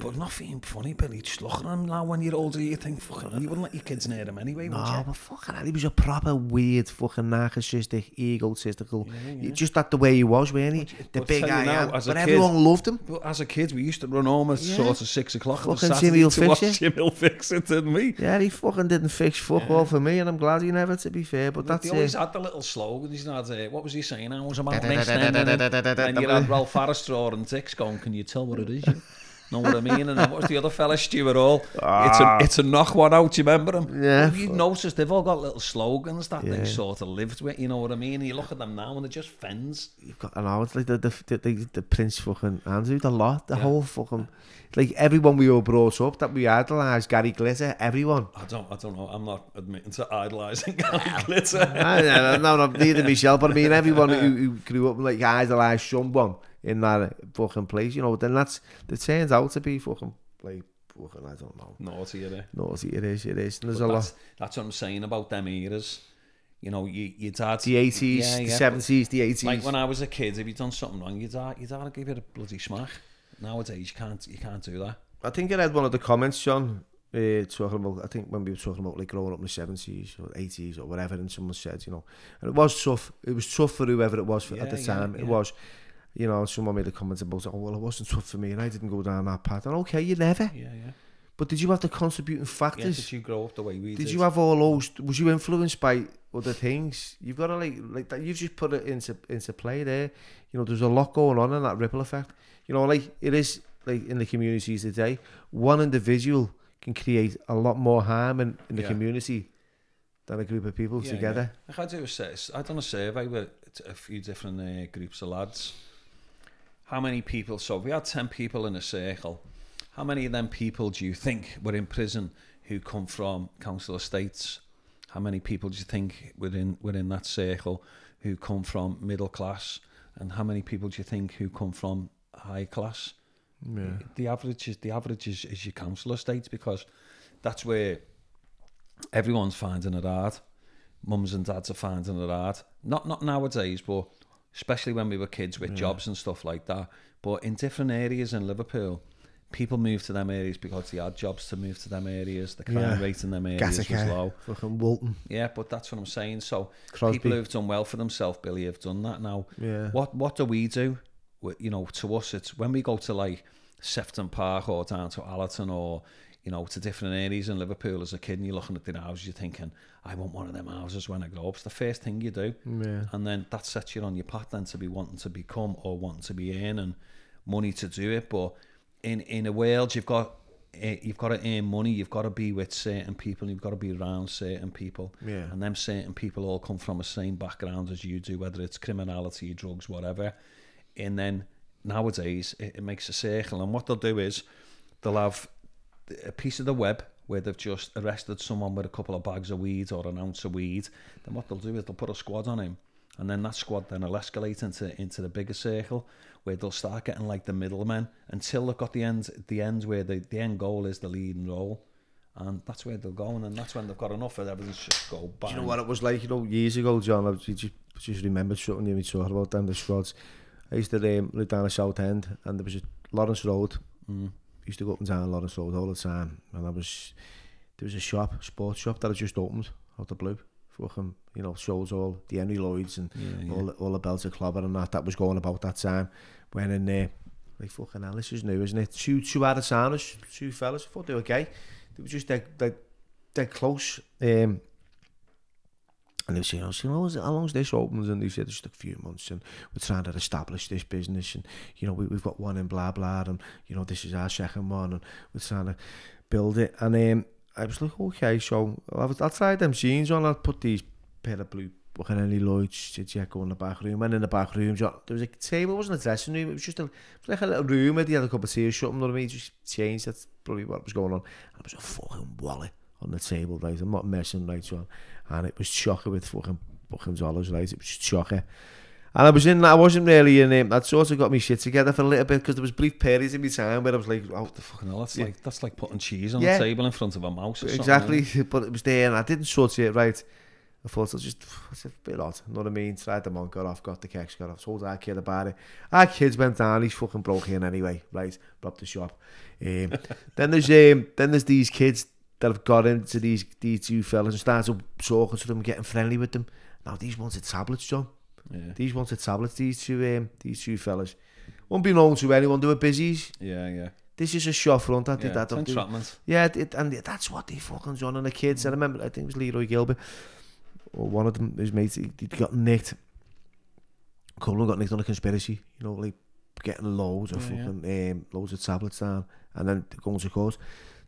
But not being funny, Billy. Just looking at him now when you're older, you think, fucking hell, you wouldn't let your kids near him anyway, would no, you? but fucking hell, he was a proper weird, fucking narcissistic, egotistical. Just that the way he was, weren't he? the but big guy, now, a but kid- everyone loved him. But as a kid, we used to run home at Yeah. sort of six o'clock on a Fucking Saturday to fix watch it. Jimmy will fix it, didn't we? Yeah, he fucking didn't fix fuck all for me, and I'm glad he never, to be fair. But But that's they always it. had the little slogan. He's not. Uh, what was he saying? I was about next. And you had Ralph Armstrong and Dix going. Can you tell what it is? Know what I mean? And what's the other fella, Stuart Hall? Ah. It's, a, it's a knock one out, you remember him? Yeah. Well, you notice they've all got little slogans that yeah. they sort of lived with, you know what I mean? And you look at them now and they're just fens. You've got, I know, it's like the, the, the, the Prince fucking Andrew, the lot, the yeah. whole fucking, like everyone we all brought up that we idolised, Gary Glitter, everyone. I don't, I don't know, I'm not admitting to idolising Gary Glitter. no, no, no, neither myself, but I mean everyone who, who grew up like idolised someone, in that fucking place, you know, then that's, it turns out to be fucking, like, fucking, I don't know. Naughty, you Naughty, it is, it is. And there's But a that's, lot. that's what I'm saying about them eras. You know, you, your dad. The 80s, Yeah, the yeah. 70s, the 80s. Like when I was a kid, if you'd done something wrong, your dad, your dad would give you a bloody smack. Nowadays, you can't, you can't do that. I think I read one of the comments, John, uh, talking about, I think when we were talking about like growing up in the 70s or 80s or whatever, and someone said, you know, and it was tough. It was tough for whoever it was for, at the yeah, time. It was, you know, someone made a comment about, oh, well, it wasn't tough for me and I didn't go down that path. And okay, you never. Yeah, yeah. But did you have the contributing Yeah, factors? did you grow up the way we did? did you have all those? Was you influenced by other things? You've got to like like that. You've just put it into into play there. You know, there's a lot going on in that ripple effect. You know, like it is like in the communities today. One individual can create a lot more harm in, in the Yeah. community than a group of people Yeah, together. Yeah. I do a I done a survey with a few different uh, groups of lads. How many people? So we had ten people in a circle. How many of them people do you think were in prison who come from council estates? How many people do you think were in were in that circle who come from middle class? And how many people do you think who come from high class? Yeah. the average is the average is, is your council estates because that's where everyone's finding it hard. Mums and dads are finding it hard. Not not nowadays, but especially when we were kids with jobs and stuff like that. But in different areas in Liverpool, people moved to them areas because they had jobs to move to them areas. The crime Yeah. rate in them areas was low. fucking Walton, Yeah, but that's what I'm saying. So Crosby. people who've done well for themselves, Billy, have done that now. Yeah. What what do we do? You know, to us, it's when we go to like Sefton Park or down to Allerton or you know, to different areas in Liverpool as a kid, and you're looking at the houses, you're thinking, I want one of them houses when I grow up. It's the first thing you do, Yeah. and then that sets you on your path then to be wanting to become or wanting to be earning money to do it. But in in a world, you've got eh, you've got to earn money. You've got to be with certain people. You've got to be around certain people. Yeah. And them certain people all come from the same background as you do, whether it's criminality, drugs, whatever. And then nowadays, it, it makes a circle. And what they'll do is they'll have a piece of the web where they've just arrested someone with a couple of bags of weed or an ounce of weed. Then what they'll do is they'll put a squad on him. And then that squad then will escalate into into the bigger circle where they'll start getting like the middlemen until they've got the end the end where the, the end goal is the leading role. And that's where they'll go and then that's when they've got enough of everything just go bang. Do you know what it was like, you know, years ago, John? I just, just remembered something you were talking about them, the squads. I used to um, live down the South End, and there was a Lawrence Road. Mm. used to go up and down a lot of stores all the time, and I was there was a shop, sports shop that had just opened out the blue. Fucking, you know, shows all the Henry Lloyds and yeah, yeah. all all the of Clobber and that that was going about that time. when in there, like fucking hell, this is new, isn't it? Two two out of towners, two fellas. I thought they were gay. They were just dead, dead, dead close. Um, And they were saying, I was oh, saying, how long's this opens? And they said, just a few months, and we're trying to establish this business, and, you know, we, we've got one in blah, blah, and, you know, this is our second one, and we're trying to build it. And um, I was like, okay, so I'll, I'll try them jeans on, I'll put these pair of blue Walking well, Henry Lloyd's to check on the back room. And in the back room, there was a table, it wasn't a dressing room, it was just a, it was like a little room where they had a cup of tea or something, you know what I mean? Just changed, that's probably what was going on. And it was a fucking wallet on the table, right? I'm not messing, right? So, and it was chocker with fucking fucking dollars, right? It was chocker. And I was in, I wasn't really in it. That sort of got me shit together for a little bit because there was brief periods in my time where I was like, oh, what the fucking hell, that's yeah. like, that's like putting cheese on yeah. the table in front of a mouse or Exactly, something. but it was there and I didn't sort it right. I thought I just, it's a bit odd, you know what I mean? Tried them on, got off, got the keks, got off, told our kid about it. Our kids went down, he's fucking broke in anyway, right? Robbed the shop. Um, then there's um, then there's these kids that have got into these these two fellas and started talking to them, getting friendly with them. Now these wanted tablets, John. Yeah. These wanted tablets. These two um, these two fellas. Unbeknown to anyone, they were busies. Yeah, yeah. This is a shop front that yeah, did that. Entrapment. Yeah, it, and that's what they fucking done on the kids. Mm. I remember, I think it was Leroy Gilbert, or one of them, his mates, he, he got nicked. A couple got nicked on a conspiracy, you know, like getting loads of yeah, fucking yeah. Um, loads of tablets down and then going to court.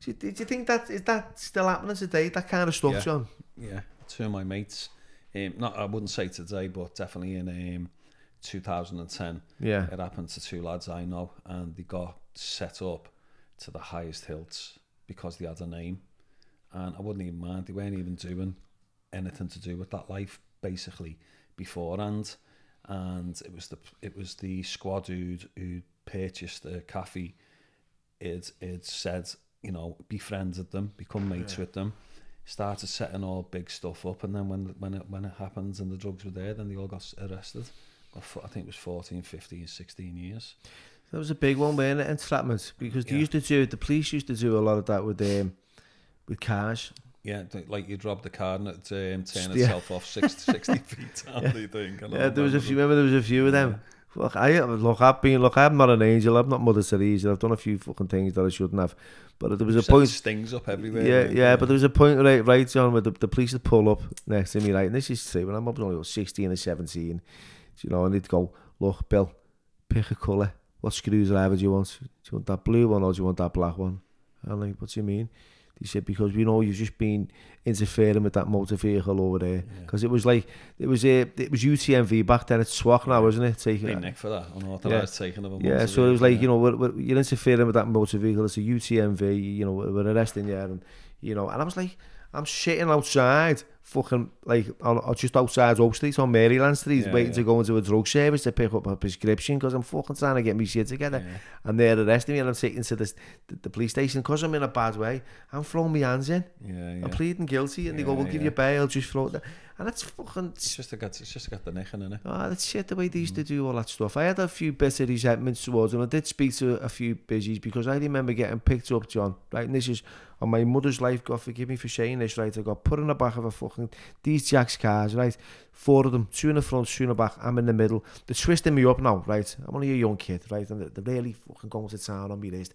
Do you, do you think that, is that still happening today, that kind of stuff, Yeah. John? Yeah, two of my mates. Um, not I wouldn't say today, but definitely in um, 2010, Yeah. it happened to two lads I know, and they got set up to the highest hilts because they had a name, and I wouldn't even mind. They weren't even doing anything to do with that life basically beforehand, and it was the it was the squad who'd who purchased the cafe. It it said you know befriended them, become mates with them, started setting all big stuff up, and then when when it when it happened and the drugs were there, then they all got arrested. Got I think it was 14, 15, 16 years. That was a big one, wasn't it, entrapment, because they Yeah. used to do, the police used to do a lot of that with, um, with cars. Yeah, like you drop the car and it um, turn Yeah. itself off 60, 60 feet down, Yeah. think. Yeah, there was a few. Remember, there was a few of them. Look, I look. I've been look. I'm not an angel. I'm not Mother Teresa. I've done a few fucking things that I shouldn't have. But there was a point. Stings up everywhere. Yeah, yeah, yeah. But there was a point right, right, John, where the, the police would pull up next to me, right. And this is true. When I'm up only 16 or 17, you know, and they'd go, look, Bill, pick a colour. What screwdriver do you want? Do you want that blue one or do you want that black one? I'm like, what do you mean? They said, because we know you've just been interfering with that motor vehicle over there. Yeah. Because it was like, it was a, it was UTMV back then, it's TWOC now, isn't it? Taking it. nick for that, unauthorised taking of a Yeah, motor so it was like, yeah. you know, we're, we're, you're interfering with that motor vehicle. It's a UTMV, you know, we're, we're arresting you. And, you know, and I was like, I'm sitting outside, fucking, like, on, on just outside Oak Street on Maryland Street, Yeah, waiting yeah. to go into a drug service to pick up a prescription because I'm fucking trying to get my shit together. Yeah. And they're arresting me and I'm taken to this, the, the police station because I'm in a bad way. I'm throwing my hands in. Yeah, yeah. I'm pleading guilty. And they go, we'll give yeah. you bail, just throw it. And that's fucking It's just get, it's just get the nicking in it. Oh, that's shit the way they used to mm-hmm. do all that stuff. I had a few bits of resentments towards them. I did speak to a few busies because I remember getting picked up, John, right? And this is on my mother's life, God forgive me for saying this, right? I got put in the back of a fucking, fucking, these Jack's cars, right? Four of them, two in the front, two in the back, I'm in the middle. They're twisting me up now, right? I'm only a young kid, right? And they're really fucking going to town on me, list.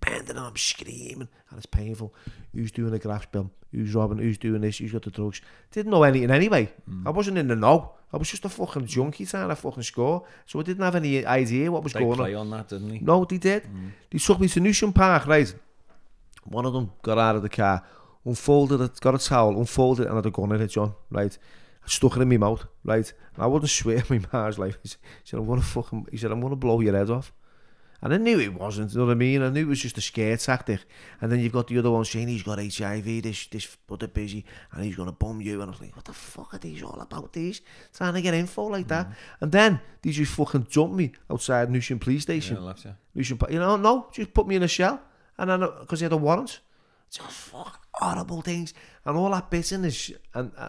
bending i'm screaming, and it's painful. Who's doing the grass bill? Who's robbing? Who's doing this? Who's got the drugs? Didn't know anything anyway. Mm. I wasn't in the know. I was just a fucking junkie trying to fucking score. So I didn't have any idea what was they going on. They play on that, didn't he? No, they did. Mm. They took me to Newsham Park, right? One of them got out of the car. Unfolded it, got a towel, unfolded it, and had a gun er in it, John, right? I stuck it in my mouth, right? And I wouldn't swear my man's life. He said, I'm gonna fucking, he er said, I'm gonna blow your head off. And I knew it wasn't, you know what I mean? I knew it was just a scare tactic. And then you've got the other one saying he's got HIV, this this brother busy, and he's gonna bum you. And I was like, what the fuck are these all about? These trying to get info like that. Mm-hmm. And then they just fucking jumped me outside Newsham Police Station. Yeah, left, yeah. You you know, no, just put me in a shell, and then uh, because he had a warrant, fuck horrible things, and all that business, and uh,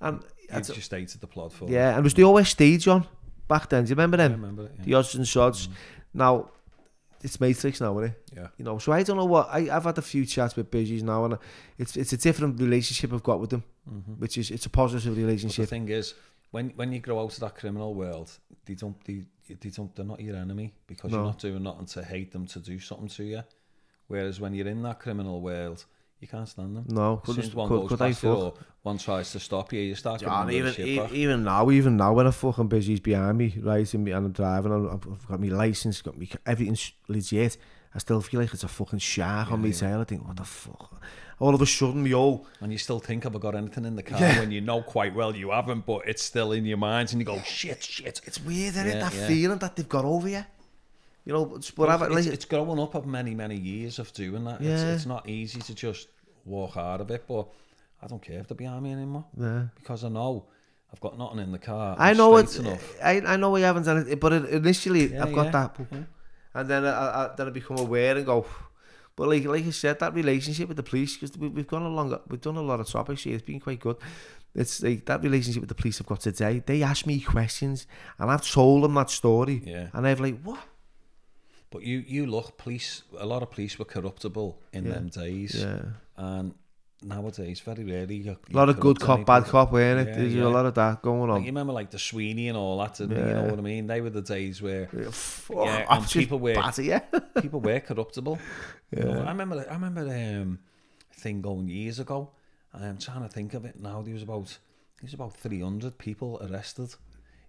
and You just stated the plot for yeah, and it was the OSD, John, back then. Do you remember I them? remember it. Yeah. The odds and sods. Now, it's Matrix now, isn't it? yeah. You know, so I don't know what I, I've had a few chats with Bushies now, and it's it's a different relationship I've got with them, which is it's a positive But the thing is, when when you grow out of that criminal world, they don't they, they don't they're not your enemy because No. you're not doing nothing to hate them to do something to you. Whereas when you're in that criminal world, you can't stand them. No, could, as one could, goes could past you or one tries to stop you, you start yeah, even, e back. even now, even now when a fucking busy, behind me, right, and, and I'm driving, and I've got my license, got me everything's legit. I still feel like it's a fucking shark yeah, on me yeah. tail. I think, what the fuck? All of a sudden, yo. And you still think, have I got anything in the car yeah. when you know quite well you haven't, but it's still in your mind, and you go, shit, shit. It's weird, isn't yeah, it? That yeah. feeling that they've got over you. You know, it's, but I've, it's, like, it's growing up of many, many years of doing that. It's, Yeah. it's not easy to just walk out of it, but I don't care if they're behind me anymore yeah. because I know I've got nothing in the car. I I'm know it's. enough. I, I know we haven't done it, but it, initially Yeah, I've got yeah, that, yeah. and then I, I, then I become aware and go. But like like I said, that relationship with the police because we, we've gone along, we've done a lot of topics here. It's been quite good. It's like that relationship with the police I've got today. They ask me questions, and I've told them that story, Yeah. and they've like, what? But you, you look, police, a lot of police were corruptible in Yeah. them days. Yeah, And nowadays, very rarely. You, a lot of good cop, bad cop, weren't it? Yeah, There's yeah. a lot of that going Like, on. you remember like the Sweeney and all that, didn't you? you Yeah. know what I mean? They were the days where Yeah, Yeah, and people were- batter you. people were corruptible. You know, I remember, I remember um, a thing going years ago. I'm trying to think of it now. There was about, there was about 300 people arrested.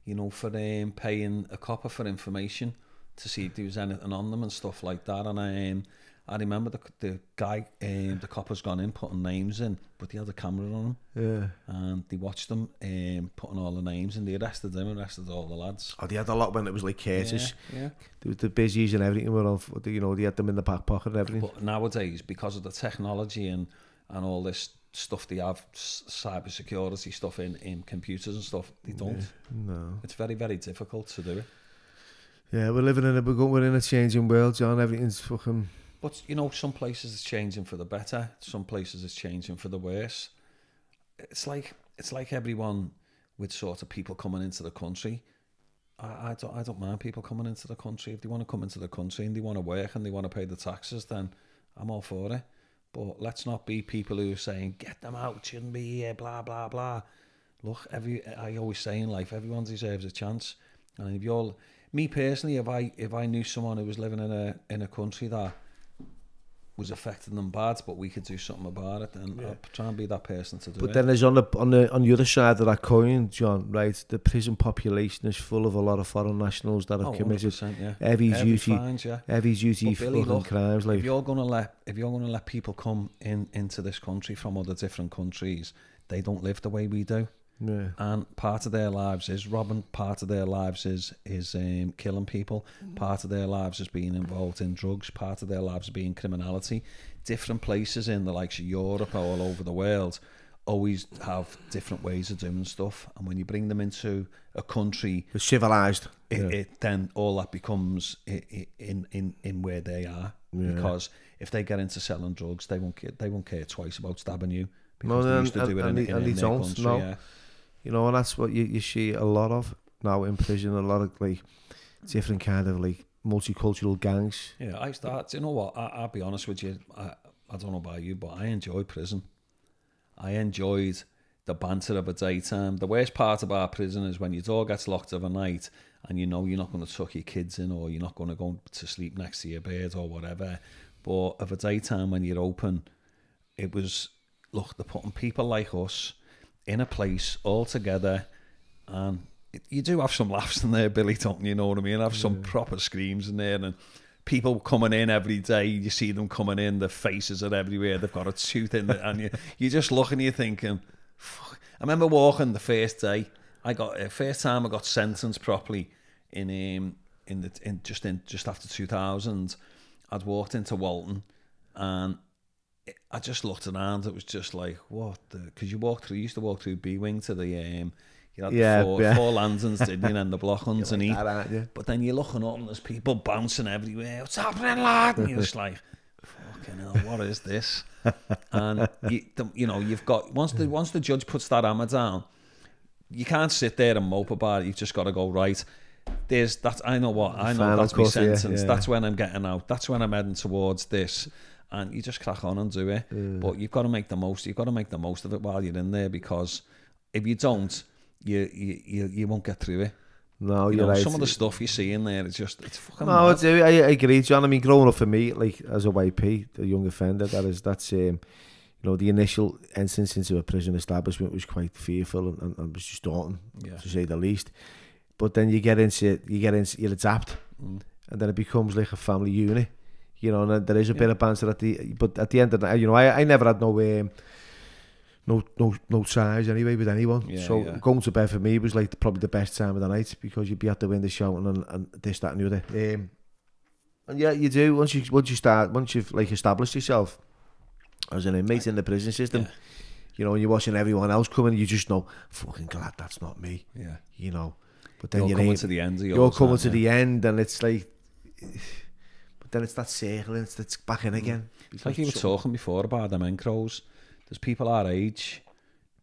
You know, for um, paying a copper for information to see if there was anything on them and stuff like that. And I, um, I remember the the guy, um, the copper's gone in putting names in, but he had a camera on him, yeah. and they watched them um, putting all the names, and they arrested them, arrested all the lads. Oh, they had a lot when it was like Curtis. Yeah, yeah. There was the busies and everything were all, you know, they had them in the back pocket and everything. But nowadays, because of the technology and, and all this stuff they have, cyber security stuff in, in computers and stuff, they don't. no. It's very, very difficult to do it. Yeah, we're living in a we're in a changing world, John. Everything's fucking But, you know, some places it's changing for the better, some places it's changing for the worse. It's like it's like everyone with sort of people coming into the country. I, I don't I don't mind people coming into the country. If they want to come into the country and they want to work and they want to pay the taxes, then I'm all for it. But let's not be people who are saying, get them out, shouldn't be here, blah, blah, blah. Look, every I always say in life, everyone deserves a chance. And if you're me personally, if I if I knew someone who was living in a in a country that was affecting them bad, but we could do something about it, then I'll try and be that person to do But it. then there's on the on the on the other side of that coin, John. Right, the prison population is full of a lot of foreign nationals that have oh, committed 100%, yeah. heavy Heavy duty, fines, yeah. heavy duty Billy, fucking look, crimes. Like, if you're gonna let if you're gonna let people come in into this country from other different countries, they don't live the way we do, yeah, and part of their lives is robbing. Part of their lives is is um, killing people. Part of their lives is being involved in drugs. Part of their lives is being criminality. Different places in the likes of Europe or all over the world always have different ways of doing stuff, and when you bring them into a country they're civilized. it, yeah. it then all that becomes i- i- in in in where they are Yeah. because if they get into selling drugs they won't get they won't care twice about stabbing you No, because they used to do it and in, they- in, and in their don't, country no. yeah. You know, and that's what you, you see a lot of now in prison. A lot of like different kind of like multicultural gangs. yeah I start you know what I, I'll be honest with you I, I don't know about you but I enjoy prison I enjoyed the banter of a daytime the worst part about prison is when your door gets locked of a night and you know you're not going to tuck your kids in or you're not going to go to sleep next to your bed or whatever But of a daytime when you're open, it was look they're putting people like us in a place all together, and you do have some laughs in there, Billy. Don't you know what I mean? Have some proper screams in there, and people coming in every day. You see them coming in, their faces are everywhere. They've got a tooth in it, and you you just looking, you thinking. Fuck. I remember walking the first day. I got uh, first time I got sentenced properly in um, in the in just in just after 2000. I'd walked into Walton, and I just looked around. It was just like what the because you walk through. You used to walk through B wing to the um. You had Yeah, four, yeah. four lanterns, didn't you? And the block underneath. that, aren't you? But then you're looking up and there's people bouncing everywhere. What's happening, lad? And you're just like, fucking hell, what is this? And you, the, you know, you've got once the once the judge puts that hammer down, you can't sit there and mope about it. You've just got to go right. There's that. I know what I know. Final That's my cut, yeah, sentence. yeah. That's when I'm getting out. That's when I'm heading towards this. and you just crack on and do it. But you've got to make the most. You've got to make the most of it while you're in there because if you don't, you you you won't get through it. No, you you're know, right. Some of the stuff you see in there, it's just, it's fucking No, mad. I do, I, I agree, John. I mean, growing up for me, like, as a YP, the young offender, that is, that's, um, you know, the initial entrance into a prison establishment was quite fearful and, and, and was just daunting, yeah. to say the least. But then you get into, you get into, you adapt, mm. and then it becomes like a family unit. You know, and there is a bit of banter at the, but at the end of the night, you know, I, I never had no um, no no no ties anyway with anyone. Yeah, so yeah. going to bed for me was like probably the best time of the night because you'd be at the window shouting and, and this, that, and the other. Um, and yeah, you do once you once you start once you've like established yourself as an inmate in the prison system. Yeah. You know, and you're watching everyone else coming, you just know, fucking glad that's not me. Yeah. You know, but then You're you're, coming in- to the end of you're coming to the end, and it's like, then it's that circle, and it's, it's back in mm. again. It's like you were talking before about the Encros. There's people our age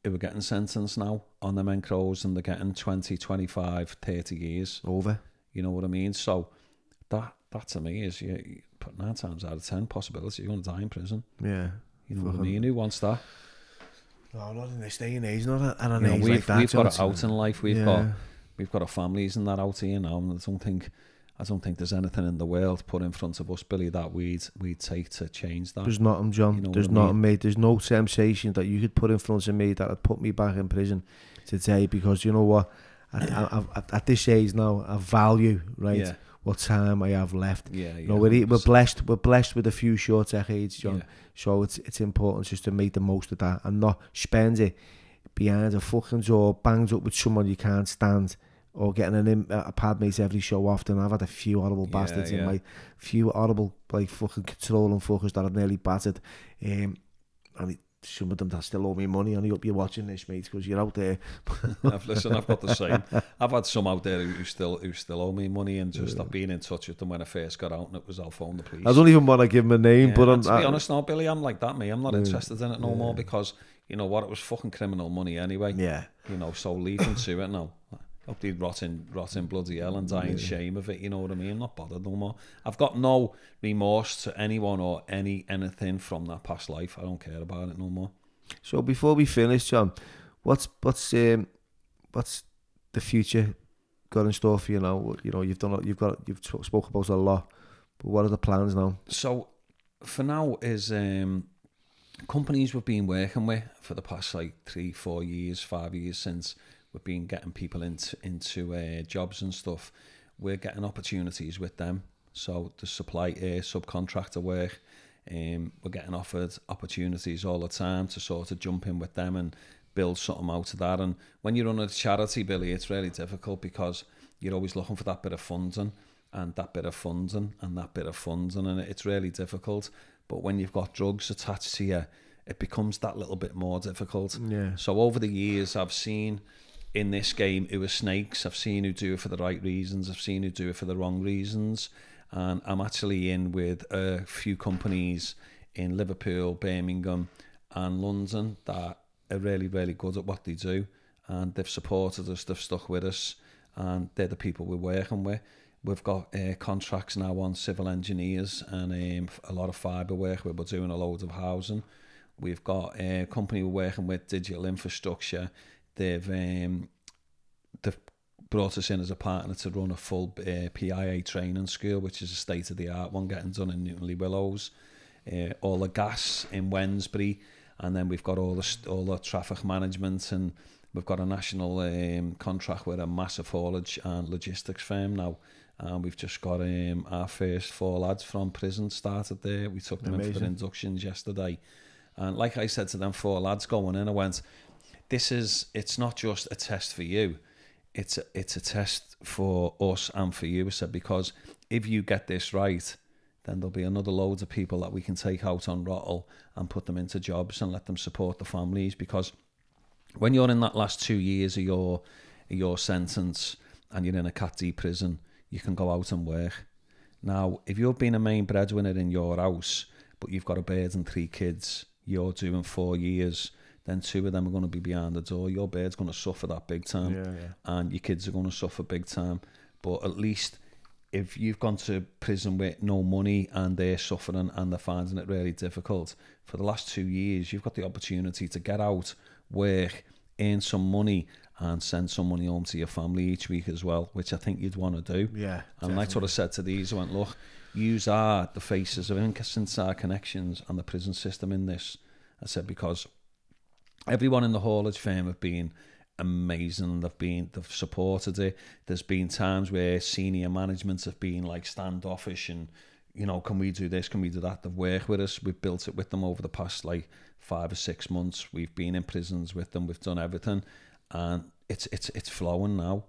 who are getting sentenced now on the Encros and they're getting 20, 25, 30 years. over. You know what I mean? So that that to me is you, you put nine times out of ten possibility you're going to die in prison. Yeah. You know what I mean? Who wants that? No, not in this day and age, not at an You know, age we've like that. we've got it out in life. We've Yeah. got we've got our families and that out here now. And I don't think I don't think there's anything in the world put in front of us, Billy, that we'd we'd take to change that. There's nothing, John. You know There's what I nothing, mate. There's no temptation that you could put in front of me that would put me back in prison today because you know what? At, at, this age now, I value, right, Yeah. what time I have left. Yeah, yeah. You No, we're, e- we're blessed. We're blessed with a few short decades, John. Yeah. So it's it's important just to make the most of that and not spend it behind a fucking door, banged up with someone you can't stand, or getting an in, a pad mate every show often. I've had a few horrible yeah, bastards yeah. in my few horrible like fucking control and focus that I've nearly battered. Um, and it, some of them that still owe me money and I hope you're watching this mate because you're out there I've, listen I've got the same I've had some out there who still who still owe me money and just yeah. I've been in touch with them when I first got out and it was I'll phone the police I don't even want to give them a name yeah, but I'm, to be I, honest now Billy I'm like that me I'm not yeah, interested in it no yeah. more because you know what it was fucking criminal money anyway yeah you know so leave them to it now Hope they rot in, rot bloody hell and die in shame of it. You know what I mean? I'm not bothered no more. I've got no remorse to anyone or any anything from that past life. I don't care about it no more. So before we finish, John, what's what's um, what's the future got in store for you now? You know, you've done, you've got, you've sp- spoke about a lot, but what are the plans now? So for now is um companies we've been working with for the past like three, four years, five years since we've been getting people into into uh, jobs and stuff. We're getting opportunities with them. So the supply uh, subcontractor work, um, we're getting offered opportunities all the time to sort of jump in with them and build something out of that. And when you're run a charity, Billy, it's really difficult because you're always looking for that bit of funding and that bit of funding and that bit of funding, and it's really difficult. But when you've got drugs attached to you, it becomes that little bit more difficult. Yeah. So over the years, I've seen in this game who are snakes. I've seen who do it for the right reasons. I've seen who do it for the wrong reasons. And I'm actually in with a few companies in Liverpool, Birmingham, and London that are really, really good at what they do. And they've supported us, they've stuck with us, and they're the people we're working with. We've got uh, contracts now on civil engineers and um, a lot of fibre work we're doing a load of housing. We've got a company we're working with, digital infrastructure. they've um, they've brought us in as a partner to run a full uh, PIA training school, which is a state of the art one getting done in Newtonley Willows. Uh, all the gas in Wensbury, and then we've got all the all the traffic management, and we've got a national um, contract with a massive haulage and logistics firm now. And we've just got um, our first four lads from prison started there. We took them Amazing. in for inductions yesterday. And like I said to them, four lads going in, I went, this is, it's not just a test for you. It's a, it's a test for us and for you. Said, because if you get this right, then there'll be another loads of people that we can take out on ROTL and put them into jobs and let them support the families. Because when you're in that last two years of your of your sentence and you're in a cat D prison, you can go out and work. Now, if you've been a main breadwinner in your house, but you've got a bird and three kids, you're doing four years, then two of them are going to be behind the door. Your bird's going to suffer that big time, Yeah, yeah. and your kids are going to suffer big time. But at least if you've gone to prison with no money and they're suffering and they're finding it really difficult, for the last two years, you've got the opportunity to get out, work, earn some money, and send some money home to your family each week as well, which I think you'd want to do. Yeah, And that's what I said to these. I went, look, use are the faces of our connections and the prison system in this. I said, because everyone in the haulage firm have been amazing. They've been they've supported it. There's been times where senior management have been like standoffish and you know, can we do this? Can we do that? They've worked with us. We've built it with them over the past like five or six months. We've been in prisons with them. We've done everything, and it's it's it's flowing now.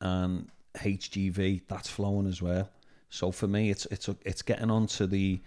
And HGV that's flowing as well. So for me, it's it's it's getting on to the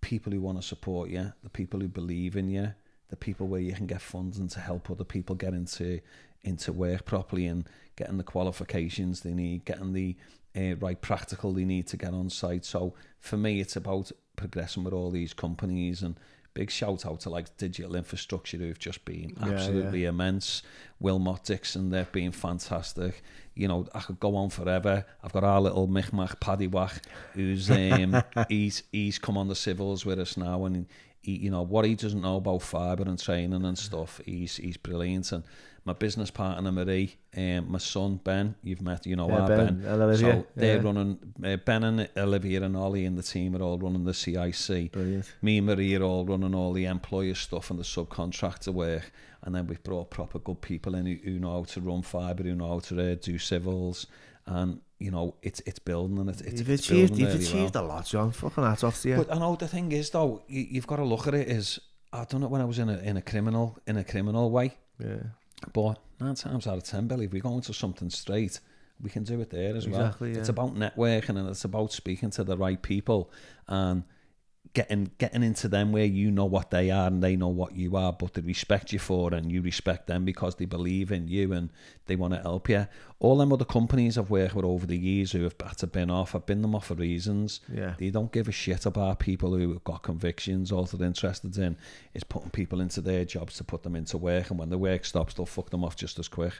people who want to support you, the people who believe in you, the people where you can get funding to help other people get into into work properly and getting the qualifications they need, getting the uh, right practical they need to get on site. So for me, it's about progressing with all these companies and big shout out to like digital infrastructure who've just been Yeah, absolutely immense. Willmott Dixon, they've been fantastic. You know, I could go on forever. I've got our little Michmach Paddy Whack, who's um, he's he's come on the civils with us now, and he, you know what he doesn't know about fibre and training and stuff. He's he's brilliant. And my business partner Marie, um, my son Ben, you've met, you know Yeah, our Ben Ben. Olivia, So they're yeah. running. Uh, ben and Olivia and Ollie and the team are all running the CIC Brilliant. me and Marie are all running all the employer stuff and the subcontractor work, and then we've brought proper good people in who, who know how to run fibre, who know how to uh, do civils, and you know it's it's building and it's it's, You've it's achieved, building you've achieved well. a lot, John. Fucking hats off to you. But I know the thing is though, you, you've got to look at it as I done it when I was in a in a criminal in a criminal way, yeah. but nine times out of ten, Billy, if we go into something straight, we can do it there as Exactly, well. It's about networking and it's about speaking to the right people and getting getting into them where you know what they are and they know what you are, but they respect you for it and you respect them because they believe in you and they want to help you. All them other companies I've worked with over the years who have had to bin off, I've been them off for reasons. Yeah. They don't give a shit about people who have got convictions. All they're interested in is putting people into their jobs to put them into work, and when the work stops, they'll fuck them off just as quick.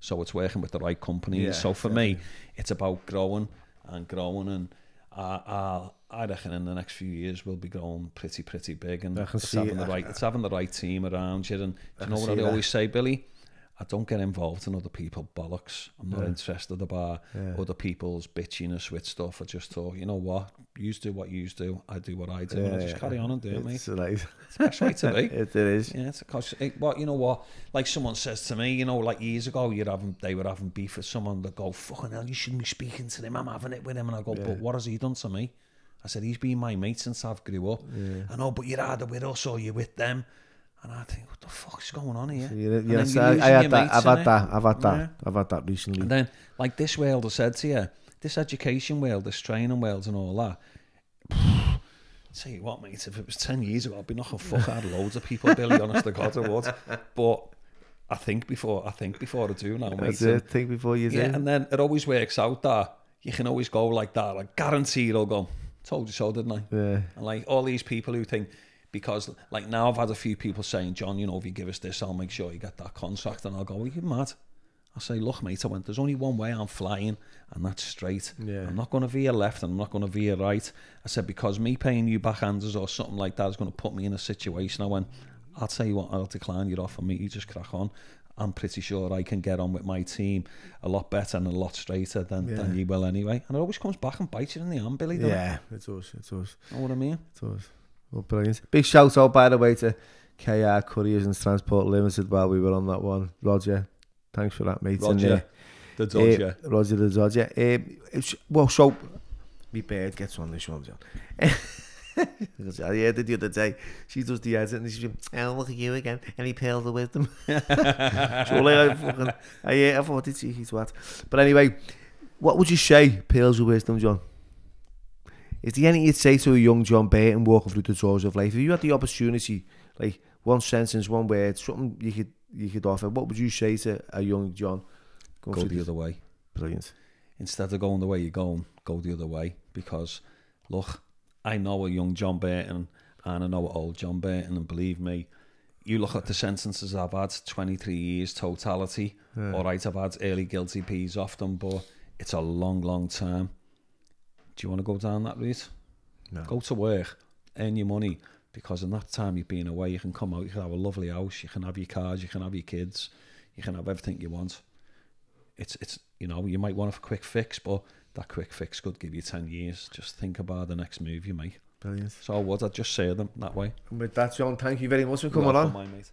So it's working with the right companies. Yeah, so for me, it's about growing and growing, and I, I, reckon in the next few years we'll be growing pretty, pretty big. And it's having, the right, it's having the right team around you. And you know what I always say, Billy? I don't get involved in other people's bollocks. I'm not Yeah. interested about Yeah. other people's bitchiness with stuff. I just thought, you know what? You do what you do. I do what I do. and I just yeah. carry on and do it, mate. It's like, It's the best way to be. it, it is. Yeah, it's because it, what you know what, like someone says to me, you know, like years ago, you're having they were having beef with someone that go, fucking hell, you shouldn't be speaking to them. I'm having it with him, and I go, Yeah. but what has he done to me? I said he's been my mate since I've grew up. Yeah. I know, but you're either with us or you're with them. And I think, what the fuck's going on here? So you're, you're, then I, I had that. I've had that. I've had that. Yeah. I've had that recently. And then, like this world, I said to you, this education world, this training world, and all that. Tell you what, mate, if it was 10 years ago, I'd be knocking fuck out loads of people, Billy, honest to God, I would. But I think before, I think before I do now, mate. That's and- it. Think before you do. and then it always works out that you can always go like that. I guarantee it'll go, told you so, didn't I? yeah. And like all these people who think, because like now I've had a few people saying, John, you know, if you give us this, I'll make sure you get that contract. And I'll go, well, you mad. I say, look, mate, I went, there's only one way I'm flying, and that's straight. Yeah. I'm not going to veer left and I'm not going to veer right. I said, because me paying you backhanders or something like that is going to put me in a situation. I went, I'll tell you what, I'll decline your offer, mate, you just crack on. I'm pretty sure I can get on with my team a lot better and a lot straighter than, yeah. than you will anyway. And it always comes back and bites you in the arm, Billy. Yeah, it? it does, it does. You know what I mean? It does. Well, brilliant. Big shout out, by the way, to KR Couriers and Transport Limited while we were on that one. Roger, thanks for that, mate. And, Roger, the uh, Dodger. uh, Roger the Dodger. Um, it's, well, so, me bird gets on this one, John. Because I heard it the other day. She does the edit and she's like, oh, look at you again. Any pearls of wisdom? like, I fucking, I, uh, I thought it's cheeky twat. But anyway, what would you say, pearls of wisdom, John? Is there anything you'd say to a young John Burton walking through the doors of life? If you had the opportunity, like one sentence, one word, something you could you could offer, what would you say to a young John? Go the this- other way. Brilliant. instead of going the way you're going, go the other way. Because, look, I know a young John Burton and I know an old John Burton, and believe me, you look at the sentences I've had 23 years totality. All right, I've had early guilty pleas often, but it's a long, long time. Do you want to go down that route? No. Go to work, earn your money, because in that time you've been away, you can come out, you can have a lovely house, you can have your cars, you can have your kids, you can have everything you want. It's it's you know you might want a quick fix, but that quick fix could give you ten years. Just think about the next move you make. Brilliant. So I would I'd just say them that way. And with that, John, thank you very much for coming on. mate.